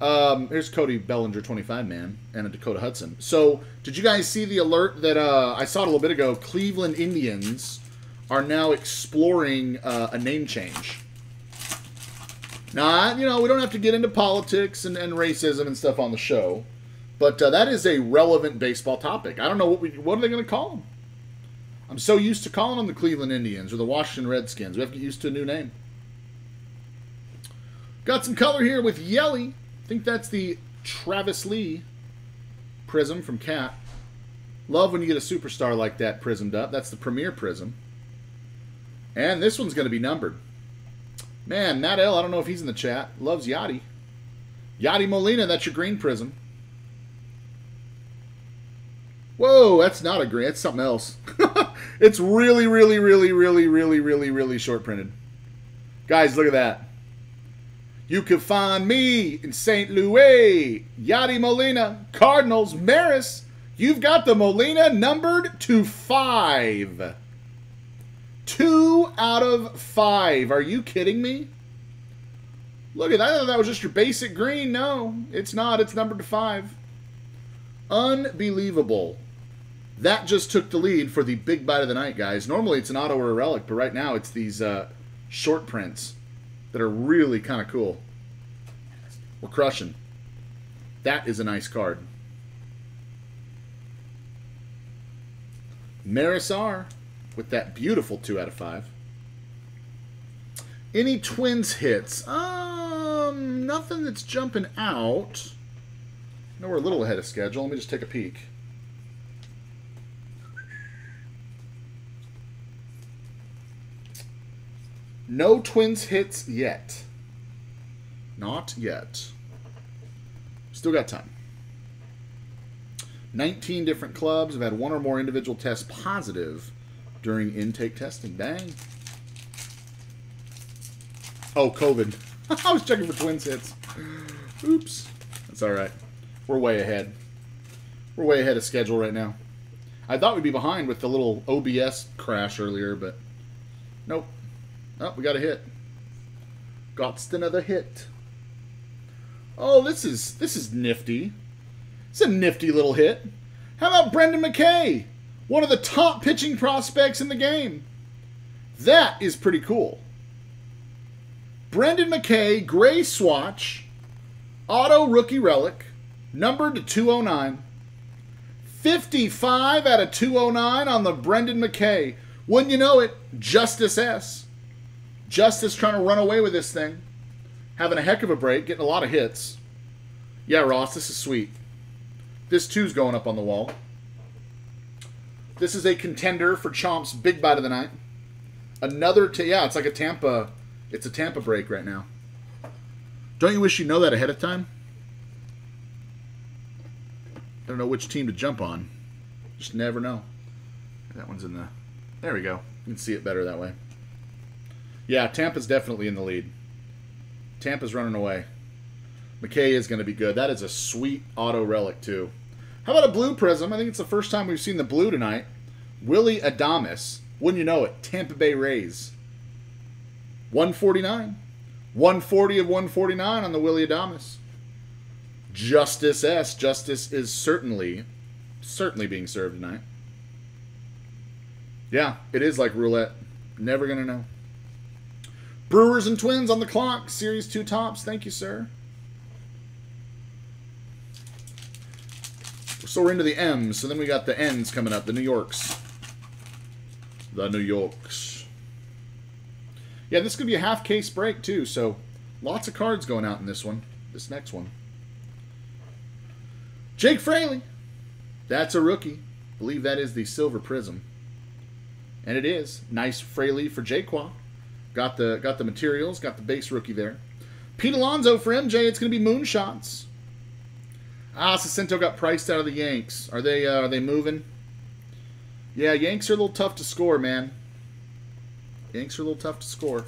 Um, here's Cody Bellinger, 25 man, and a Dakota Hudson. So, did you guys see the alert that uh, I saw it a little bit ago? Cleveland Indians are now exploring uh, a name change. Now, you know, we don't have to get into politics and, and racism and stuff on the show, but uh, that is a relevant baseball topic. I don't know what we what are they going to call them. I'm so used to calling them the Cleveland Indians or the Washington Redskins. We have to get used to a new name. Got some color here with Yelly. I think that's the Travis Lee prism from Cat. Love when you get a superstar like that prismed up. That's the premier prism. And this one's going to be numbered. Man, Matt L, I don't know if he's in the chat. Loves Yadi. Yadi Molina, that's your green prism. Whoa, that's not a green. It's something else. it's really, really, really, really, really, really, really short printed. Guys, look at that. You can find me in St. Louis. Yadi Molina, Cardinals, Maris. You've got the Molina numbered to five. Two out of five. Are you kidding me? Look at that. I thought that was just your basic green. No, it's not. It's numbered to five. Unbelievable. That just took the lead for the big bite of the night, guys. Normally it's an auto or a relic, but right now it's these uh, short prints that are really kind of cool. We're crushing. That is a nice card. Marisar with that beautiful 2 out of 5. Any Twins hits? Um, nothing that's jumping out. No, we're a little ahead of schedule. Let me just take a peek. No Twins hits yet. Not yet. Still got time. 19 different clubs have had one or more individual tests positive during intake testing. Dang. Oh, COVID. I was checking for twins hits. Oops. That's all right. We're way ahead. We're way ahead of schedule right now. I thought we'd be behind with the little OBS crash earlier, but nope. Oh, we got a hit. Got another hit. Oh, this is this is nifty. It's a nifty little hit. How about Brendan McKay? One of the top pitching prospects in the game. That is pretty cool. Brendan McKay, gray swatch, auto rookie relic, numbered to 209. 55 out of 209 on the Brendan McKay. Wouldn't you know it, Justice S. Justice trying to run away with this thing. Having a heck of a break, getting a lot of hits. Yeah, Ross, this is sweet. This two's going up on the wall. This is a contender for Chomp's big bite of the night. Another, t- yeah, it's like a Tampa, it's a Tampa break right now. Don't you wish you know that ahead of time? Don't know which team to jump on. Just never know. That one's in the. There we go. You can see it better that way. Yeah, Tampa's definitely in the lead. Tampa's running away. McKay is going to be good. That is a sweet auto relic, too. How about a blue prism? I think it's the first time we've seen the blue tonight. Willy Adames. Wouldn't you know it? Tampa Bay Rays. 149. 140 of 149 on the Willy Adames. Justice S. Justice is certainly, certainly being served tonight. Yeah, it is like roulette. Never going to know. Brewers and Twins on the clock. Series 2 Topps. Thank you, sir. So we're into the M's. So then we got the N's coming up. The New Yorks. The New Yorks. Yeah, this could be a half case break, too. So lots of cards going out in this one. This next one. Jake Fraley. That's a rookie. I believe that is the Silver Prism. And it is. Nice Fraley for Jaquan. Got the got the materials, got the base rookie there. Pete Alonso for MJ, it's going to be moonshots. Ah, Jacinto got priced out of the Yanks. Are they uh, are they moving? Yeah, Yanks are a little tough to score, man. Yanks are a little tough to score.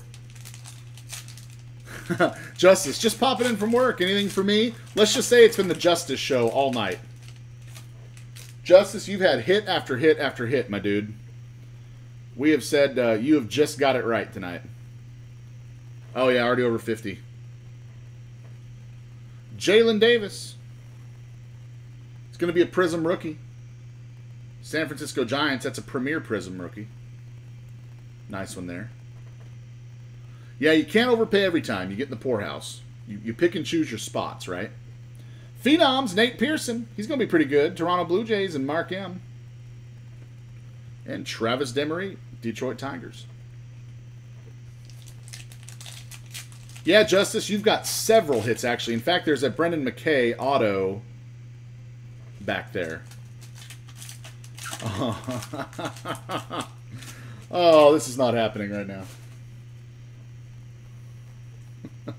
Justice, just popping in from work. Anything for me? Let's just say it's been the Justice show all night. Justice, you've had hit after hit after hit, my dude. We have said uh, you have just got it right tonight. Oh, yeah, already over 50. Jaylin Davis. It's going to be a Prism rookie. San Francisco Giants, that's a premier Prism rookie. Nice one there. Yeah, you can't overpay every time. You get in the poorhouse. You, you pick and choose your spots, right? Phenoms, Nate Pearson. He's going to be pretty good. Toronto Blue Jays and Mark M. And Travis Demeritte, Detroit Tigers. Yeah, Justice, you've got several hits, actually. In fact, there's a Brendan McKay auto back there. Oh, this is not happening right now.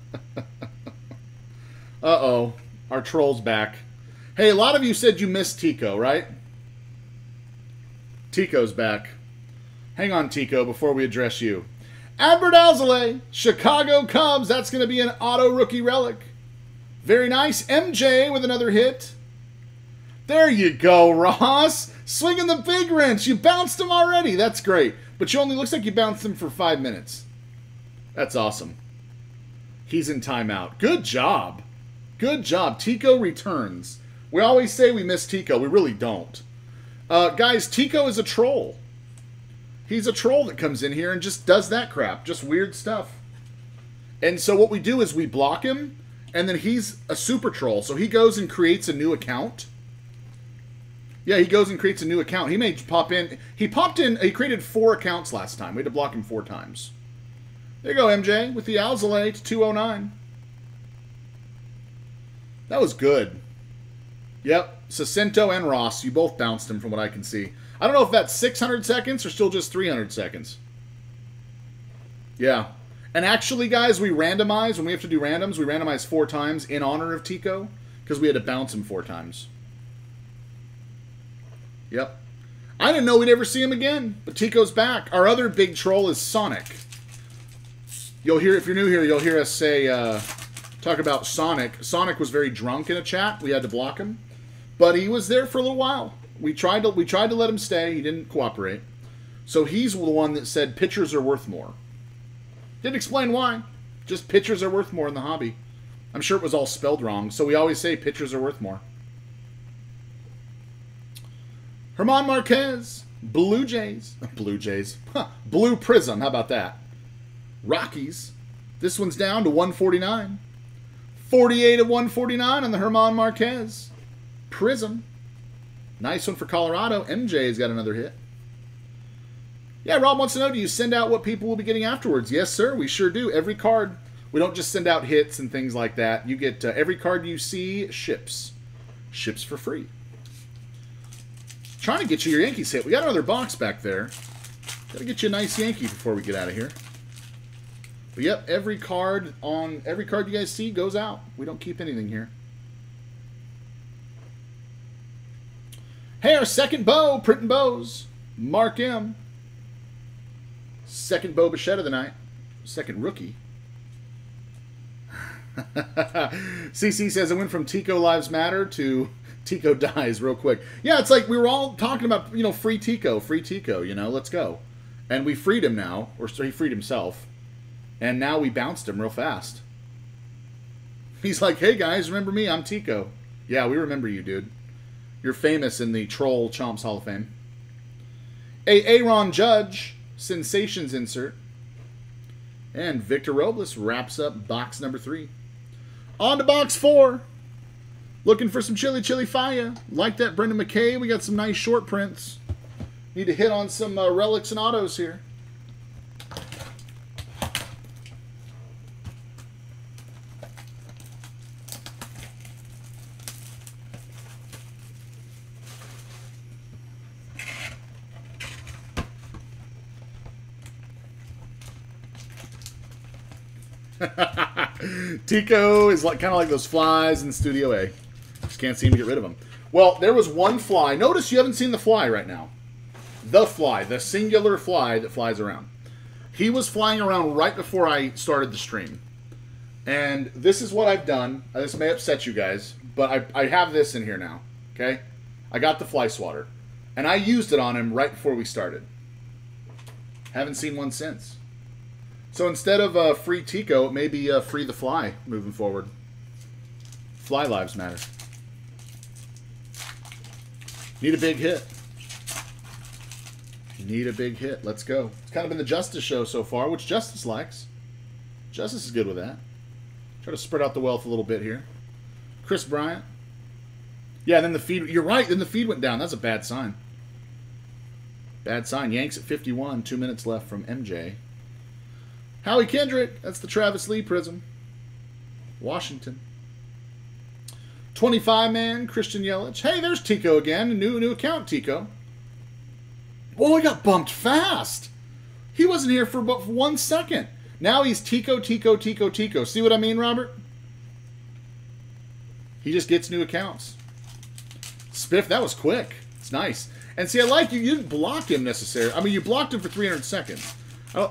Uh-oh. Our troll's back. Hey, a lot of you said you missed Tico, right? Tico's back. Hang on, Tico, before we address you. Adbert Alzolay, Chicago Cubs. That's going to be an auto rookie relic. Very nice. MJ with another hit. There you go, Ross. Swinging the big wrench. You bounced him already. That's great. But you only looks like you bounced him for five minutes. That's awesome. He's in timeout. Good job. Good job. Tico returns. We always say we miss Tico. We really don't. Uh, guys, Tico is a troll. He's a troll that comes in here and just does that crap. Just weird stuff. And so what we do is we block him, and then he's a super troll. So he goes and creates a new account. Yeah, he goes and creates a new account. He may pop in. He popped in. He created four accounts last time. We had to block him four times. There you go, MJ, with the Alzolay to 209. That was good. Yep, Sacento and Ross, you both bounced him from what I can see. I don't know if that's 600 seconds or still just 300 seconds. Yeah. And actually, guys, we randomize. When we have to do randoms, we randomize four times in honor of Tico because we had to bounce him four times. Yep. I didn't know we'd ever see him again, but Tico's back. Our other big troll is Sonic. You'll hear, if you're new here, you'll hear us say, uh, talk about Sonic. Sonic was very drunk in a chat. We had to block him. But he was there for a little while. We tried to we tried to let him stay. He didn't cooperate. So he's the one that said pitchers are worth more. Didn't explain why. Just pitchers are worth more in the hobby. I'm sure it was all spelled wrong, so we always say pitchers are worth more. German Marquez, Blue Jays, Blue Jays, huh. Blue Prism. How about that? Rockies. This one's down to 149. 48 of 149 on the German Marquez. Prism. Nice one for Colorado. MJ's got another hit. Yeah, Rob wants to know, do you send out what people will be getting afterwards? Yes, sir, we sure do. Every card. We don't just send out hits and things like that. You get uh, every card you see ships. Ships for free. Trying to get you your Yankees hit. We got another box back there. Got to get you a nice Yankee before we get out of here. But yep, every card on every card you guys see goes out. We don't keep anything here. Hey, our second bow, printing bows. Mark M. Second Bo Bichette of the night. Second rookie. CC says it went from Tico Lives Matter to Tico dies real quick. Yeah, it's like we were all talking about, you know, free Tico, free Tico, you know, let's go. And we freed him now, or he freed himself. And now we bounced him real fast. He's like, hey guys, remember me? I'm Tico. Yeah, we remember you, dude. You're famous in the Troll Chomps Hall of Fame. A Aaron Judge, Sensations insert. And Victor Robles wraps up box number three. On to box four. Looking for some chili chili fire. Like that, Brendan McKay. We got some nice short prints. Need to hit on some uh, relics and autos here. Tico is like kind of like those flies in Studio A. Just can't seem to get rid of them. Well, there was one fly. Notice you haven't seen the fly right now. The fly, the singular fly that flies around. He was flying around right before I started the stream. And this is what I've done. Uh, this may upset you guys, but I, I have this in here now. Okay? I got the fly swatter. And I used it on him right before we started. Haven't seen one since. So instead of uh, free Tico, it may be uh, free the fly moving forward. Fly lives matter. Need a big hit. Need a big hit. Let's go. It's kind of been the Justice show so far, which Justice likes. Justice is good with that. Try to spread out the wealth a little bit here. Kris Bryant. Yeah, then the feed. You're right. Then the feed went down. That's a bad sign. Bad sign. Yanks at 51. Two minutes left from MJ. Howie Kendrick, that's the Travis Lee Prism. Washington. 25 man, Christian Yelich. Hey, there's Tico again. New new account, Tico. Well, he got bumped fast. He wasn't here for but one second. Now he's Tico, Tico, Tico, Tico. See what I mean, Robert? He just gets new accounts. Spiff, that was quick. It's nice. And see, I like you. You didn't block him necessarily. I mean, you blocked him for 300 seconds. I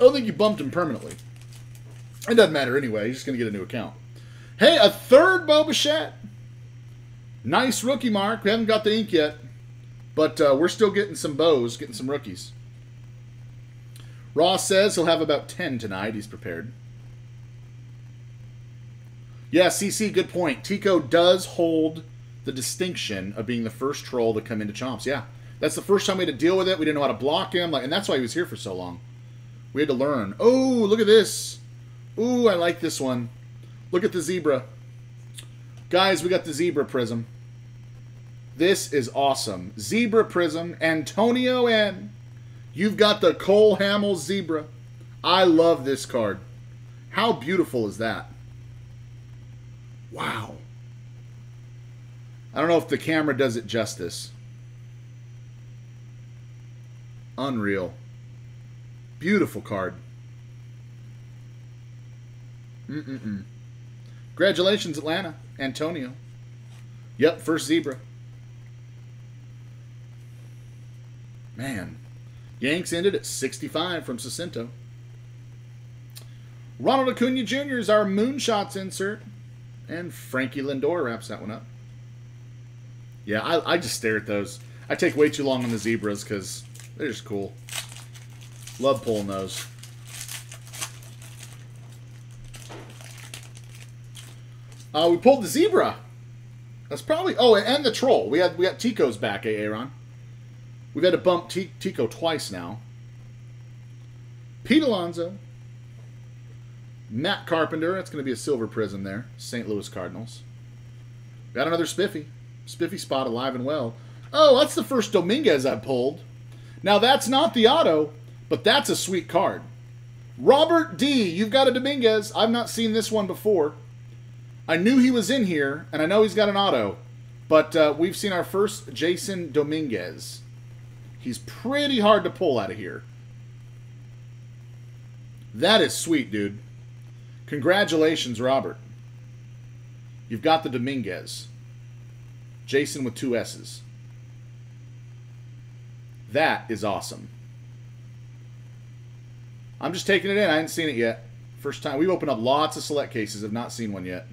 I don't think you bumped him permanently. It doesn't matter anyway. He's just going to get a new account. Hey, a third Bo Bichette. Nice rookie mark. We haven't got the ink yet. But uh, we're still getting some bows, getting some rookies. Ross says he'll have about 10 tonight. He's prepared. Yeah, CC, good point. Tico does hold the distinction of being the first troll to come into Chomps. Yeah, that's the first time we had to deal with it. We didn't know how to block him, like, and that's why he was here for so long. We had to learn. Oh, look at this. Ooh, I like this one. Look at the zebra. Guys, we got the zebra prism. This is awesome. Zebra prism, Antonio N. You've got the Cole Hamels zebra. I love this card. How beautiful is that? Wow. I don't know if the camera does it justice. Unreal. Beautiful card. Mm-mm-mm. Congratulations, Atlanta. Antonio. Yep, first zebra. Man. Yanks ended at 65 from Jacinto. Ronald Acuna Jr. is our Moonshots insert. And Frankie Lindor wraps that one up. Yeah, I, I just stare at those. I take way too long on the zebras because they're just cool. Love pulling those. Uh, we pulled the zebra. That's probably oh, and the troll. We had we got Tico's back, eh, Aaron? We've had to bump T- Tico twice now. Pete Alonso, Matt Carpenter. That's going to be a silver prism there. St. Louis Cardinals. Got another Spiffy. Spiffy spot alive and well. Oh, that's the first Dominguez I pulled. Now that's not the auto, but that's a sweet card. Robert D, you've got a Dominguez. I've not seen this one before. I knew he was in here, and I know he's got an auto, but uh, we've seen our first Jasson Dominguez. He's pretty hard to pull out of here. That is sweet, dude. Congratulations, Robert. You've got the Dominguez. Jason with two S's. That is awesome. I'm just taking it in. I hadn't seen it yet. First time. We've opened up lots of select cases. Have not seen one yet.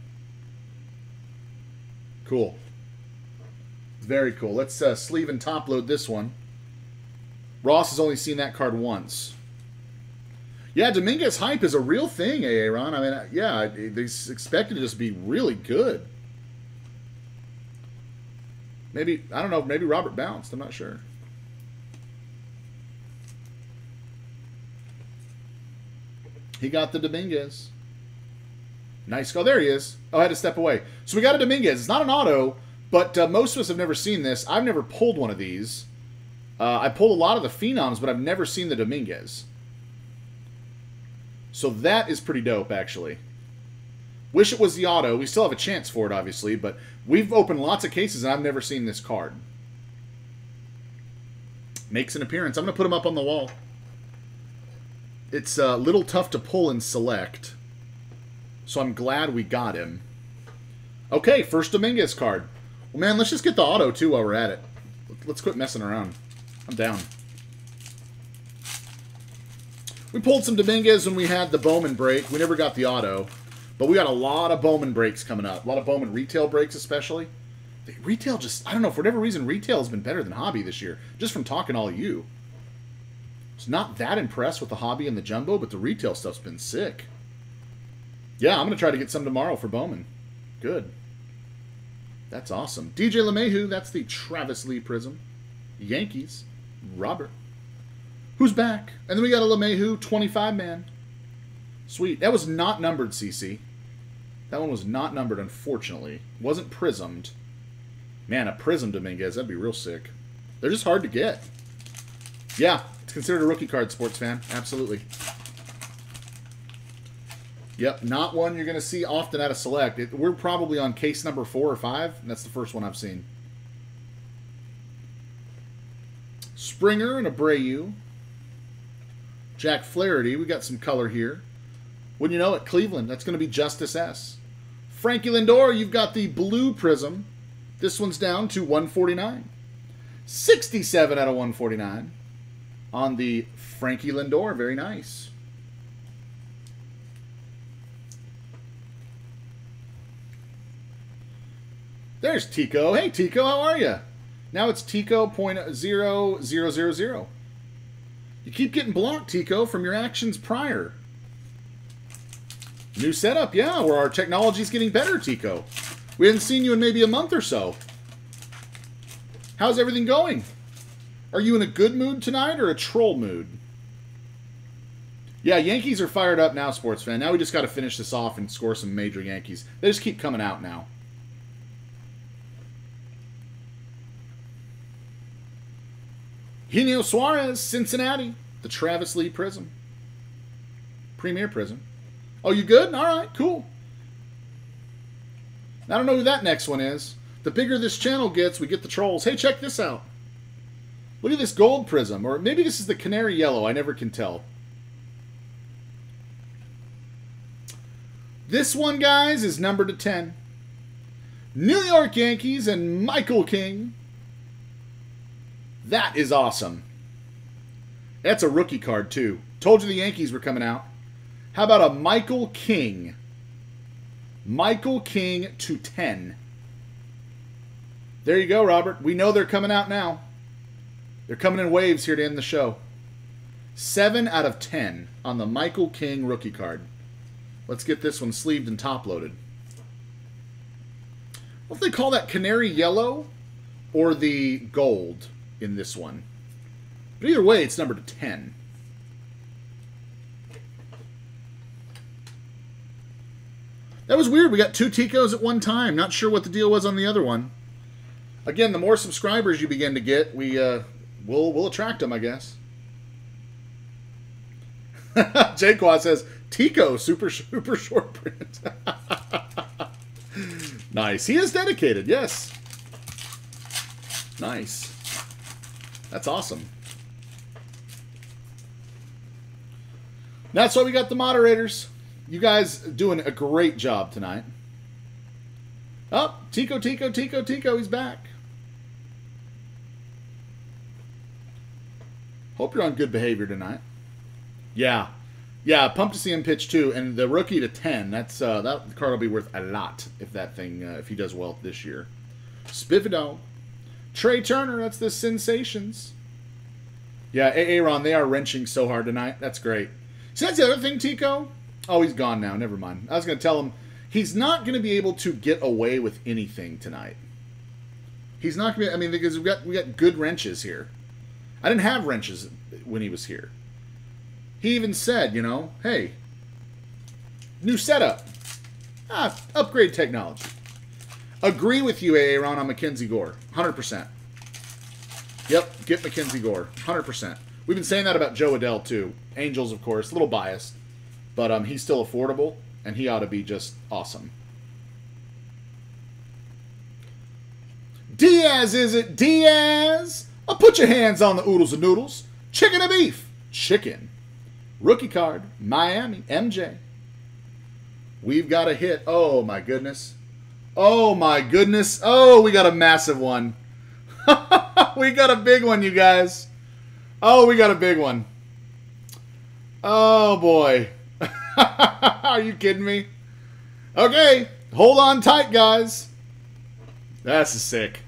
Cool. Very cool. Let's uh, sleeve and top load this one. Ross has only seen that card once. Yeah, Dominguez hype is a real thing, Aaron. I mean, yeah, they expected to just be really good. Maybe, I don't know, maybe Robert bounced. I'm not sure. He got the Dominguez. Nice go. There he is. Oh, I had to step away. So we got a Dominguez. It's not an auto, but uh, most of us have never seen this. I've never pulled one of these. Uh, I pulled a lot of the Phenoms, but I've never seen the Dominguez. So that is pretty dope, actually. Wish it was the auto. We still have a chance for it, obviously, but we've opened lots of cases and I've never seen this card. Makes an appearance. I'm going to put him up on the wall. It's a little tough to pull and select, so I'm glad we got him. Okay, first Dominguez card. Well, man, let's just get the auto, too, while we're at it. Let's quit messing around. I'm down. We pulled some Dominguez when we had the Bowman break. We never got the auto. But we got a lot of Bowman breaks coming up. A lot of Bowman retail breaks, especially. Retail just, I don't know, for whatever reason, retail has been better than hobby this year. Just from talking all you. It's not that impressed with the hobby and the jumbo, but the retail stuff's been sick. Yeah, I'm going to try to get some tomorrow for Bowman. Good. That's awesome. DJ LeMahieu, that's the Travis Lee Prism. Yankees. Robert. Who's back? And then we got a LeMahieu 25 man. Sweet. That was not numbered, CC. That one was not numbered, unfortunately. Wasn't prismed. Man, a prism Dominguez, that'd be real sick. They're just hard to get. Yeah, considered a rookie card, sports fan. Absolutely. Yep, not one you're going to see often at a select. It, we're probably on case number four or five, and that's the first one I've seen. Springer and Abreu. Jack Flaherty. We got some color here. Wouldn't you know it? Cleveland. That's going to be Justice S. Frankie Lindor, you've got the blue prism. This one's down to 149. 67 out of 149 on the Frankie Lindor. Very nice. There's Tico. Hey, Tico, how are you? Now it's Tico point zero zero zero zero. You keep getting blocked, Tico, from your actions prior. New setup, yeah, where our technology's getting better, Tico. We hadn't seen you in maybe a month or so. How's everything going? Are you in a good mood tonight or a troll mood? Yeah, Yankees are fired up now, sports fan. Now we just got to finish this off and score some major Yankees. They just keep coming out now. Eugenio Suarez, Cincinnati, the Travis Lee Prism. Premier Prism. Oh, you good? All right, cool. I don't know who that next one is. The bigger this channel gets, we get the trolls. Hey, check this out. Look at this gold prism. Or maybe this is the canary yellow. I never can tell. This one, guys, is number to 10. New York Yankees and Michael King. That is awesome. That's a rookie card, too. Told you the Yankees were coming out. How about a Michael King? Michael King to 10. There you go, Robert. We know they're coming out now. They're coming in waves here to end the show. 7 out of 10 on the Michael King rookie card. Let's get this one sleeved and top loaded. What if they call that canary yellow or the gold in this one? But either way, it's numbered to 10. That was weird. We got two Ticos at one time. Not sure what the deal was on the other one. Again, the more subscribers you begin to get, we uh, will we'll attract them, I guess. Jaquan says Tico super super short print. nice. He is dedicated. Yes. Nice. That's awesome. That's why we got the moderators. You guys doing a great job tonight. Oh, Tico, Tico, Tico, Tico, he's back. Hope you're on good behavior tonight. Yeah. Yeah, pumped to see him pitch too, and the rookie to ten. That's uh, that card will be worth a lot if that thing uh, if he does well this year. Spiffy Trey Turner. That's the sensations. Yeah, Aaron, they are wrenching so hard tonight. That's great. See, that's the other thing, Tico. Oh, he's gone now. Never mind. I was going to tell him he's not going to be able to get away with anything tonight. He's not going to. I mean, because we got we got good wrenches here. I didn't have wrenches when he was here. He even said, you know, hey, new setup. Ah, upgrade technology. Agree with you, Aaron, on Mackenzie Gore. 100%. Yep, get Mackenzie Gore. 100%. We've been saying that about Jo Adell, too. Angels, of course. A little biased. But um, he's still affordable, and he ought to be just awesome. Diaz, is it? Diaz? I'll put your hands on the oodles and noodles. Chicken and beef. Chicken. Rookie card. Miami. MJ. We've got a hit. Oh, my goodness. Oh, my goodness. Oh, we got a massive one. we got a big one, you guys. Oh, we got a big one. Oh, boy. Are you kidding me? Okay, hold on tight, guys. That's sick.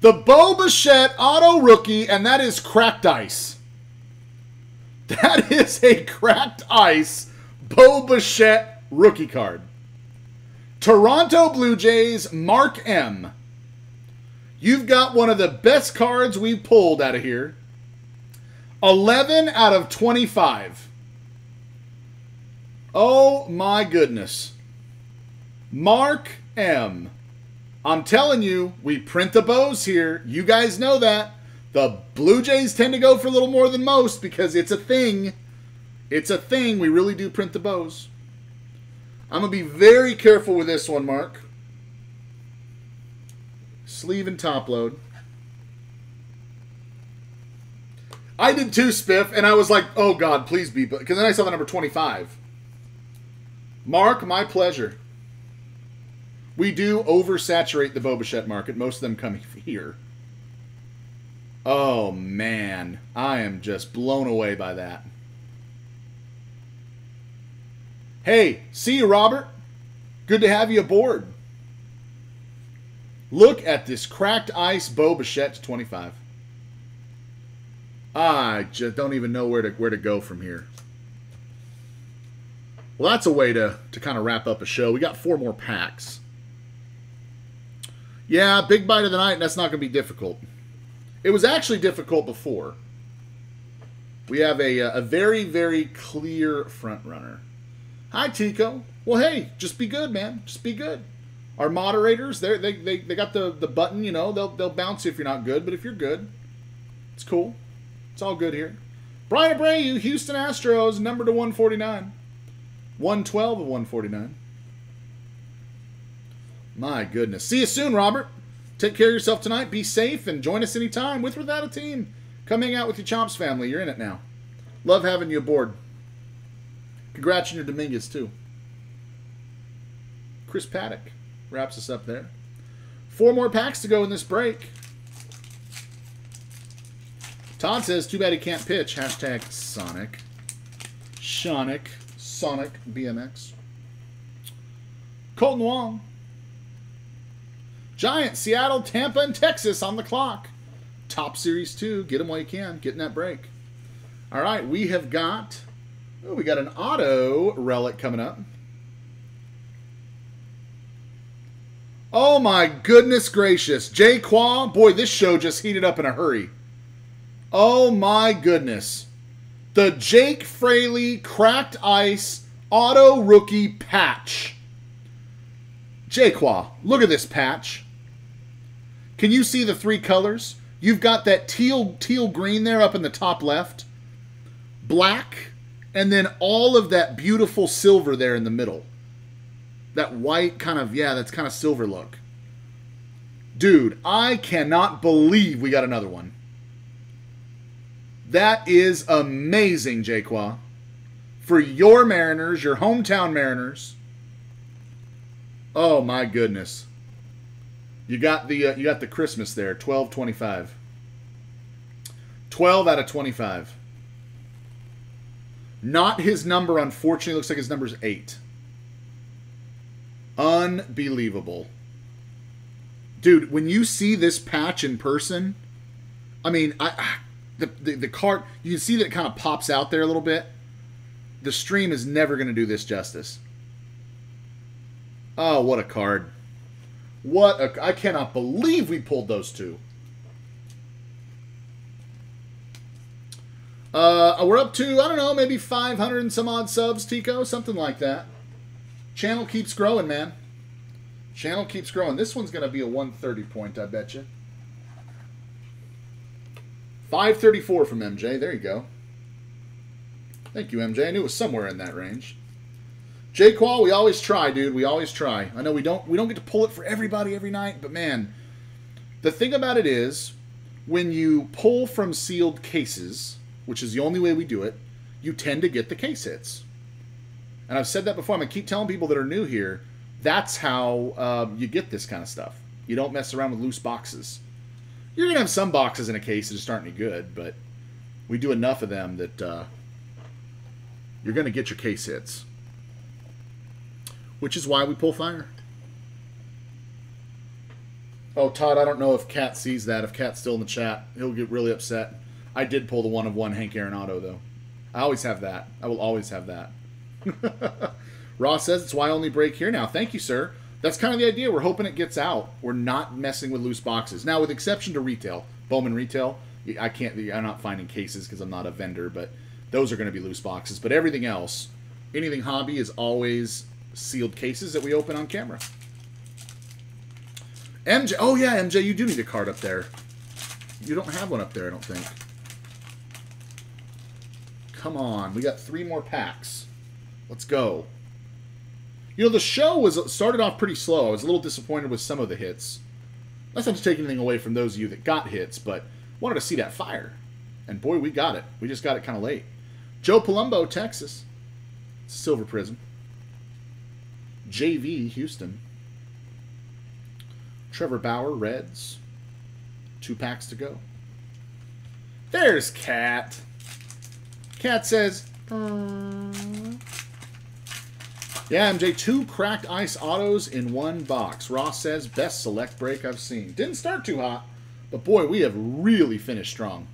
The Bo Bichette auto rookie, and that is cracked ice. That is a cracked ice Bo Bichette rookie card. Toronto Blue Jays, Mark M. You've got one of the best cards we've pulled out of here. 11 out of 25. Oh my goodness. Mark M. I'm telling you, we print the bows here. You guys know that. The Blue Jays tend to go for a little more than most because it's a thing. It's a thing. We really do print the bows. I'm going to be very careful with this one, Mark. Sleeve and top load. I did too, Spiff, and I was like, oh God, please be. Because then I saw the number 25. Mark, my pleasure. We do oversaturate the Bo Bichette market. Most of them come here. Oh, man. I am just blown away by that. Hey, see you, Robert. Good to have you aboard. Look at this cracked ice Bo Bichette 25. I just don't even know where to where to go from here. Well, that's a way to, to kind of wrap up a show. We got four more packs. Yeah, big bite of the night, and that's not going to be difficult. It was actually difficult before. We have a, uh, a very, very clear front runner. Hi, Tico. Well, hey, just be good, man. Just be good. Our moderators, they they they they got the, the button, you know, they'll they'll bounce you if you're not good, but if you're good, it's cool. It's all good here. Bryan Abreu, Houston Astros, number to 149. 112 of 149. My goodness. See you soon, Robert. Take care of yourself tonight. Be safe and join us anytime with or without a team. Come hang out with your Chomps family. You're in it now. Love having you aboard. Congrats on your Dominguez, too. Chris Paddack wraps us up there. Four more packs to go in this break. Todd says, too bad he can't pitch. Hashtag Sonic. Sonic. Sonic BMX. Kolten Wong. Giant, Seattle, Tampa, and Texas on the clock. Topps Series 2. Get them while you can. Get in that break. All right, we have got... Oh, we got an auto relic coming up. Oh my goodness gracious. Jay Qua, boy, this show just heated up in a hurry. Oh my goodness. The Jake Fraley cracked ice auto rookie patch. Qua, look at this patch. Can you see the three colors? You've got that teal teal green there up in the top left, black, and then all of that beautiful silver there in the middle. That white kind of yeah, that's kind of silver look. Dude, I cannot believe we got another one. That is amazing, Jaquan. For your Mariners, your hometown Mariners. Oh my goodness. You got the uh, you got the Christmas there, 1225. 12 out of 25. Not his number, unfortunately, looks like his number's 8. Unbelievable. Dude, when you see this patch in person, I mean, I the, the, the card, you can see that it kind of pops out there a little bit. The stream is never going to do this justice. Oh, what a card. What a, I cannot believe we pulled those two. Uh, we're up to, I don't know, maybe 500 and some odd subs, Tico, something like that. Channel keeps growing, man. Channel keeps growing. This one's going to be a 130 point, I bet you. 534 from MJ. There you go. Thank you, MJ. I knew it was somewhere in that range. J Qual, we always try, dude. We always try. I know we don't we don't get to pull it for everybody every night, but man, the thing about it is when you pull from sealed cases, which is the only way we do it, you tend to get the case hits. And I've said that before. I'm gonna keep telling people that are new here. That's how um, you get this kind of stuff. You don't mess around with loose boxes. You're gonna have some boxes in a case that just aren't any good, but we do enough of them that uh, you're gonna get your case hits. Which is why we pull fire. Oh, Todd, I don't know if Cat sees that. If Cat's still in the chat, he'll get really upset. I did pull the one of one Hank Aaron auto, though. I always have that. I will always have that. Ross says it's why I only break here now. Thank you, sir that's kind of the idea. We're hoping it gets out. We're not messing with loose boxes. Now, with exception to retail, Bowman retail, I can't. I'm not finding cases because I'm not a vendor, but those are going to be loose boxes. But everything else, anything hobby, is always sealed cases that we open on camera. MJ, oh yeah, MJ, you do need a card up there. You don't have one up there, I don't think. Come on, we got three more packs. Let's go. You know, the show was started off pretty slow. I was a little disappointed with some of the hits. That's not to take anything away from those of you that got hits, but wanted to see that fire. And boy, we got it. We just got it kind of late. Joe Palumbo, Texas. Silver Prism. JV, Houston. Trevor Bauer, Reds. Two packs to go. There's Cat. Cat says, uh. yeah, MJ, two cracked ice autos in one box. Ross says, best select break I've seen. Didn't start too hot, but boy, we have really finished strong.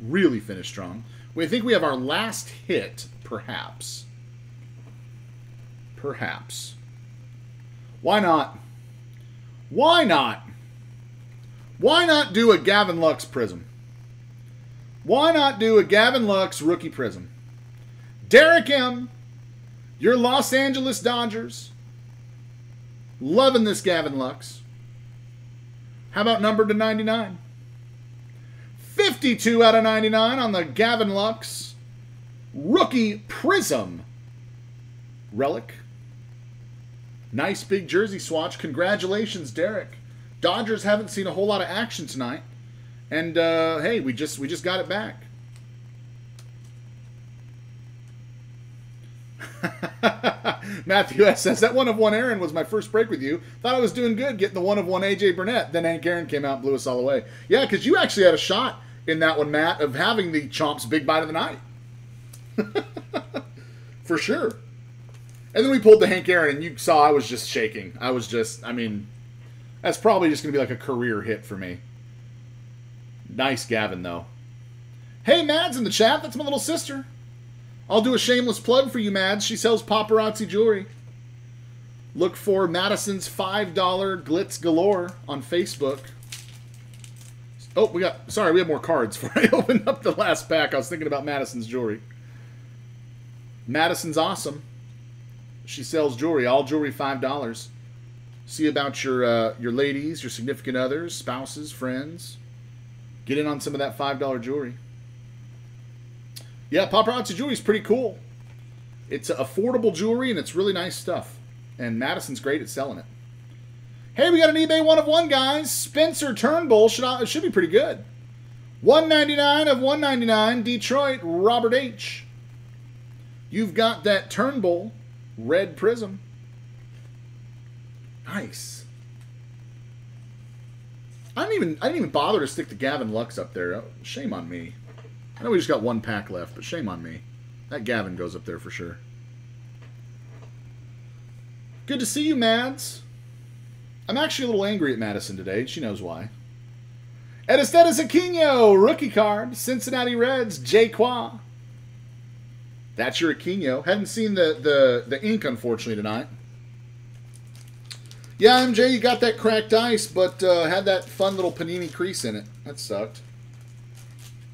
Really finished strong. We think we have our last hit, perhaps. Perhaps. Why not? Why not? Why not do a Gavin Lux Prism? Why not do a Gavin Lux rookie Prism? Derek M., your Los Angeles Dodgers. Loving this Gavin Lux. How about number to 99? 52 out of 99 on the Gavin Lux Rookie Prism Relic. Nice big jersey swatch. Congratulations, Derek. Dodgers haven't seen a whole lot of action tonight. And uh, hey, we just we just got it back. Matthew S says that one of one Aaron was my first break with you. Thought I was doing good getting the one of one AJ Burnett. Then Hank Aaron came out and blew us all away. Yeah, because you actually had a shot in that one, Matt, of having the Chomps big bite of the night. For sure. And then we pulled the Hank Aaron, and you saw I was just shaking. I was just, I mean, that's probably just going to be like a career hit for me. Nice Gavin, though. Hey, Mads in the chat. That's my little sister. I'll do a shameless plug for you, Mads. She sells paparazzi jewelry. Look for Madison's $5 Glitz Galore on Facebook. Oh, we got, sorry, we have more cards before I opened up the last pack. I was thinking about Madison's jewelry. Madison's awesome. She sells jewelry, all jewelry $5. See about your uh, your ladies, your significant others, spouses, friends. Get in on some of that $5 jewelry. Yeah, paparazzi jewelry is pretty cool. It's affordable jewelry and it's really nice stuff. And Madison's great at selling it. Hey, we got an eBay one of one, guys. Spencer Turnbull should should be pretty good. 199 of 199, Detroit, Robert H. You've got that Turnbull red prism. Nice. I didn't even I didn't even bother to stick the Gavin Lux up there. Oh, shame on me. I know we just got one pack left, but shame on me. That Gavin goes up there for sure. Good to see you, Mads. I'm actually a little angry at Madison today. She knows why. Aristides Aquino, rookie card. Cincinnati Reds, Jay Qua. That's your Aquino. Hadn't seen the, the, the ink, unfortunately, tonight. Yeah, MJ, you got that cracked ice, but uh, had that fun little panini crease in it. That sucked.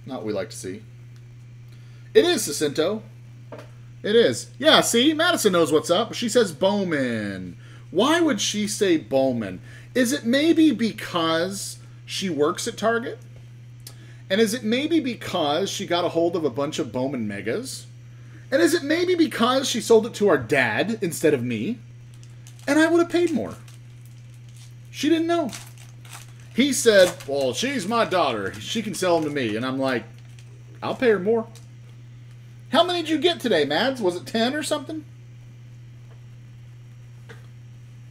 Not what we like to see. It is Jacinto. It is. Yeah, see? Madison knows what's up. She says Bowman. Why would she say Bowman? Is it maybe because she works at Target? And is it maybe because she got a hold of a bunch of Bowman Megas? And is it maybe because she sold it to our dad instead of me? And I would have paid more. She didn't know. He said, Well, she's my daughter. She can sell them to me. And I'm like, I'll pay her more. How many did you get today, Mads? Was it 10 or something?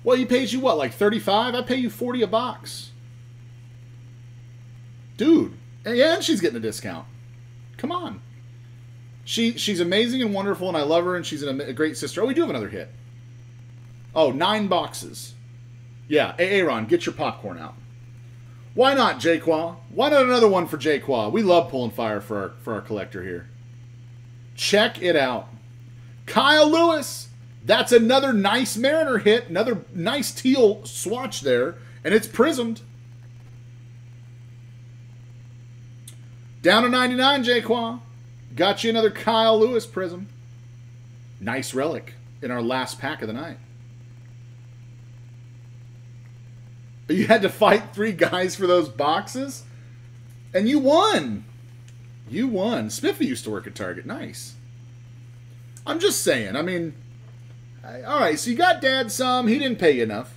Well, he pays you what, like 35? I pay you 40 a box. Dude. Yeah, And she's getting a discount. Come on. She she's amazing and wonderful, and I love her, and she's an, a great sister. Oh, we do have another hit. Oh, nine boxes. Yeah, Aaron, get your popcorn out. Why not, Jaquan? Why not another one for Jaquan? We love pulling fire for our, for our collector here. Check it out. Kyle Lewis. That's another nice Mariner hit. Another nice teal swatch there. And it's prismed. Down to 99, Jaquan. Got you another Kyle Lewis prism. Nice relic in our last pack of the night. You had to fight three guys for those boxes, and you won. You won. Spiffy used to work at Target. Nice. I'm just saying. I mean, all right. So you got Dad some. He didn't pay you enough.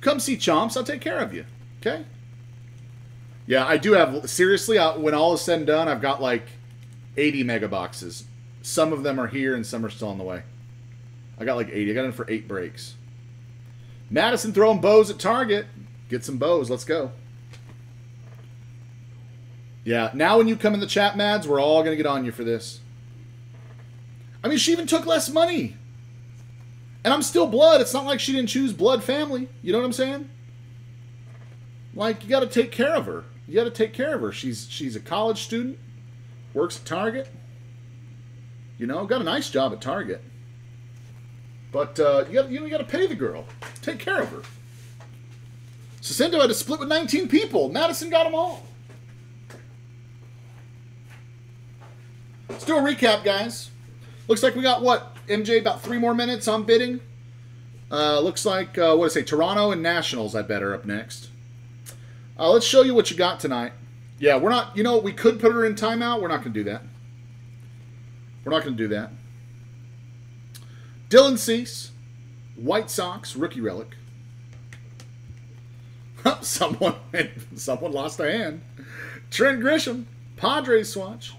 Come see Chomps. I'll take care of you. Okay. Yeah, I do have. Seriously, I, when all is said and done, I've got like 80 mega boxes. Some of them are here, and some are still on the way. I got like 80. I got in for eight breaks. Madison throwing bows at Target. Get some bows. Let's go. Yeah, now when you come in the chat, Mads, we're all going to get on you for this. I mean, she even took less money. And I'm still blood. It's not like she didn't choose blood family. You know what I'm saying? Like, you got to take care of her. You got to take care of her. She's she's a college student, works at Target. You know, got a nice job at Target. But uh, you got you, know, you got to pay the girl, take care of her. Jacinto had to split with 19 people. Madison got them all. Let's do a recap, guys. Looks like we got, what, MJ, about three more minutes on bidding? Uh, looks like, uh, what I say, Toronto and Nationals, I bet, are up next. Uh, let's show you what you got tonight. Yeah, we're not, you know, we could put her in timeout. We're not going to do that. We're not going to do that. Dylan Cease, White Sox, rookie relic. someone, someone lost a hand. Trent Grisham, Padres swatch.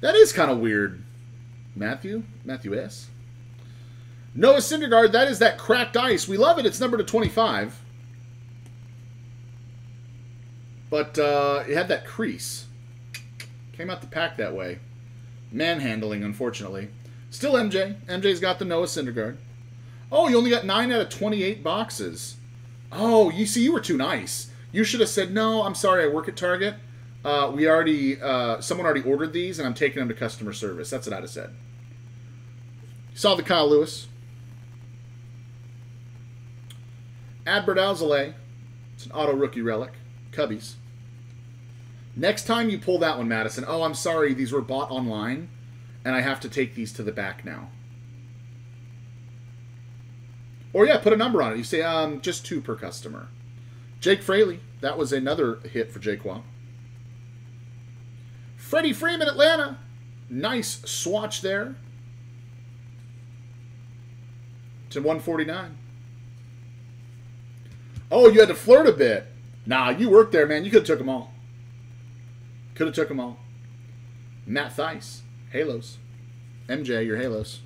That is kind of weird. Matthew? Matthew S. Noah Syndergaard, that is that cracked ice. We love it. It's number to 25. But uh, it had that crease. Came out the pack that way. Manhandling, unfortunately. Still MJ. MJ's got the Noah Syndergaard. Oh, you only got 9 out of 28 boxes. Oh, you see, you were too nice. You should have said, no, I'm sorry, I work at Target. Uh, we already, uh, someone already ordered these, and I'm taking them to customer service. That's what I'd have said. Saw the Kyle Lewis. Adbert Alzolay. It's an auto rookie relic. Cubbies. Next time you pull that one, Madison, oh, I'm sorry, these were bought online, and I have to take these to the back now. Or yeah, put a number on it. You say, um, just two per customer. Jake Fraley, that was another hit for Jake Wong. Freddie Freeman, Atlanta. Nice swatch there. To 149. Oh, you had to flirt a bit. Nah, you worked there, man. You could have took them all. Could have took them all. Matt Thaiss, Halos. MJ, your Halos.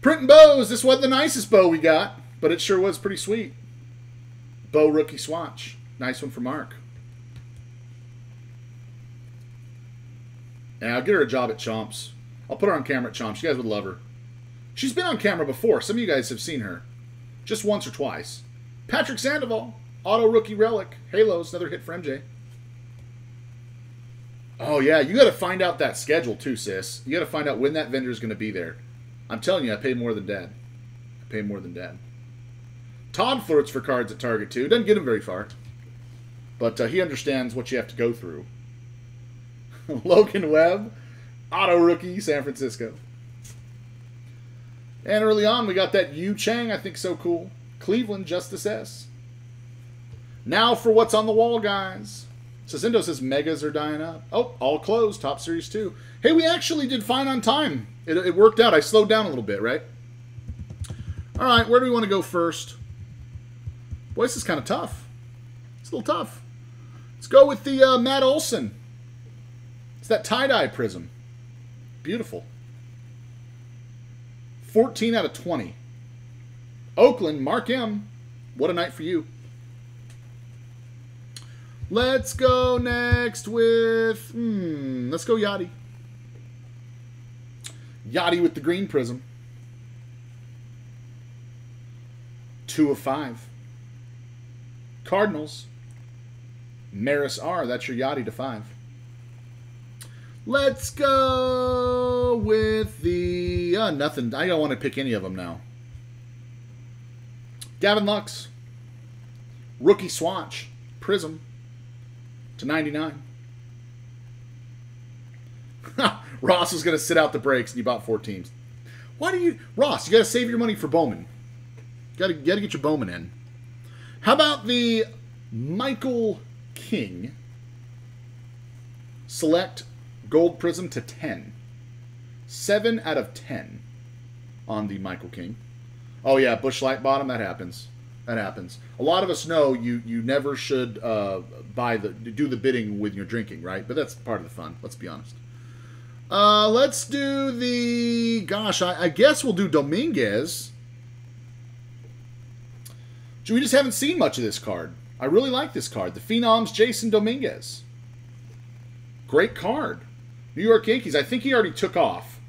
Printing bows. This wasn't the nicest bow we got, but it sure was pretty sweet. Bow rookie swatch. Nice one for Mark. Yeah, I'll get her a job at Chomps. I'll put her on camera at Chomps. You guys would love her. She's been on camera before. Some of you guys have seen her. Just once or twice. Patrick Sandoval. Auto rookie relic. Halos. Another hit for MJ. Oh, yeah. You got to find out that schedule, too, sis. You got to find out when that vendor is going to be there. I'm telling you, I pay more than dad. I pay more than dad. Todd flirts for cards at Target, too. Doesn't get him very far. But uh, he understands what you have to go through. Logan Webb, auto rookie, San Francisco. And early on, we got that Yu Chang, I think so cool. Cleveland, Justice S. Now for what's on the wall, guys. Sacindo says megas are dying up. Oh, all closed. Topps Series 2. Hey, we actually did fine on time. It, it worked out. I slowed down a little bit, right? All right, where do we want to go first? Boy, this is kind of tough. It's a little tough. Let's go with the uh, Matt Olson. It's that tie-dye prism. Beautiful. 14 out of 20. Oakland, Mark M. What a night for you. Let's go next with, hmm, let's go Yadi. Yadi with the green prism. Two of five. Cardinals. Maris R. That's your Yadi to five. Let's go with the... Uh, nothing. I don't want to pick any of them now. Gavin Lux. Rookie Swatch. Prism. To 99. Ross is going to sit out the breaks and you bought four teams. Why do you... Ross, you got to save your money for Bowman. You got to got to get your Bowman in. How about the Michael King Select Gold Prism to 10. 7 out of 10 on the Michael King. Oh, yeah, Busch Light Bottom, that happens. That happens. A lot of us know you you never should uh, buy the do the bidding when you're drinking, right? But that's part of the fun. Let's be honest. Uh, let's do the gosh. I, I guess we'll do Dominguez. We just haven't seen much of this card. I really like this card. The Phenoms Jasson Dominguez. Great card. New York Yankees, I think he already took off.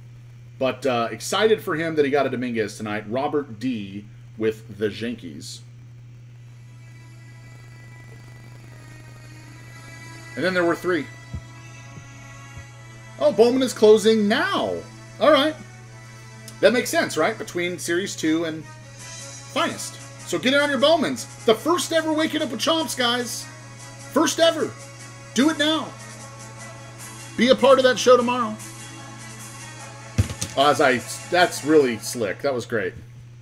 But uh, excited for him that he got a Dominguez tonight. Robert D. with the Yankees. And then there were three. Oh, Bowman is closing now. All right. That makes sense, right? Between Series 2 and finest. So get in on your Bowmans. The first ever Waking Up with Chomps, guys. First ever. Do it now. Be a part of that show tomorrow. Oh, as I, that's really slick. That was great.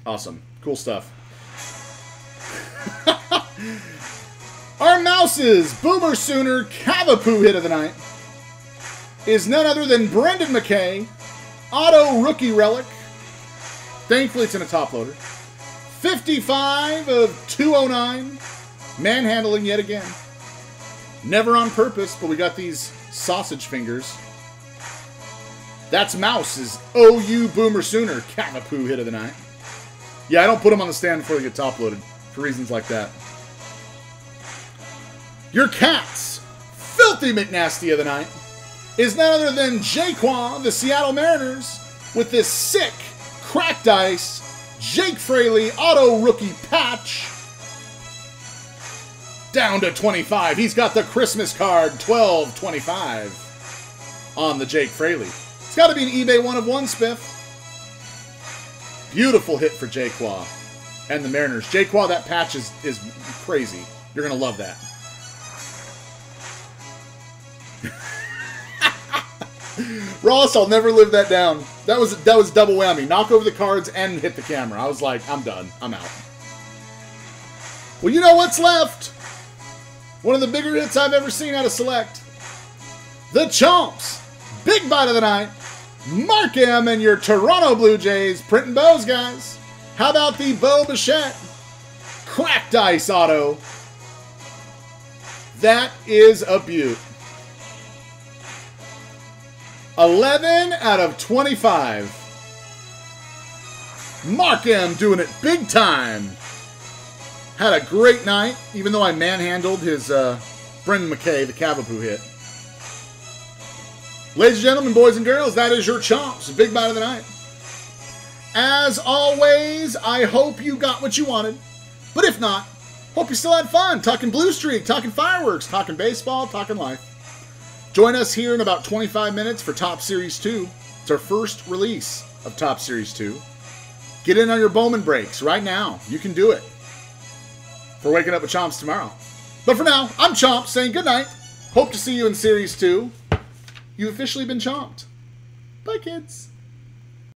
Awesome. Cool stuff. Our mouses, Boomer Sooner, Cavapoo hit of the night is none other than Brendan McKay, auto rookie relic. Thankfully, it's in a top loader. 55 of 209. Manhandling yet again. Never on purpose, but we got these sausage fingers. That's Mouse's OU Boomer Sooner Cavapoo hit of the night. Yeah, I don't put them on the stand before they get top loaded for reasons like that. Your Cats, Filthy McNasty of the night, is none other than Jaquan, the Seattle Mariners, with this sick cracked ice Jake Fraley auto rookie patch. Down to 25. He's got the Christmas card 1225 on the Jake Fraley. It's got to be an eBay one of one spiff. Beautiful hit for Jaquan and the Mariners. Jaquan, that patch is, is crazy. You're going to love that. Ross, I'll never live that down. That was that was double whammy. Knock over the cards and hit the camera. I was like, I'm done. I'm out. Well, you know what's left? One of the bigger hits I've ever seen out of Select. The Chomps. Big bite of the night. Mark M and your Toronto Blue Jays printing bows, guys. How about the Bo Bichette? Cracked ice auto. That is a beaut. 11 out of 25. Mark M doing it big time. Had a great night, even though I manhandled his uh, Brendan McKay, the Cavapoo hit. Ladies and gentlemen, boys and girls, that is your Chomps. Big bite of the night. As always, I hope you got what you wanted. But if not, hope you still had fun talking Blue Streak, talking fireworks, talking baseball, talking life. Join us here in about 25 minutes for Topps Series 2. It's our first release of Topps Series 2. Get in on your Bowman breaks right now. You can do it. For waking up with Chomps tomorrow. But for now, I'm Chomp saying goodnight. Hope to see you in Series 2. You've officially been chomped. Bye, kids.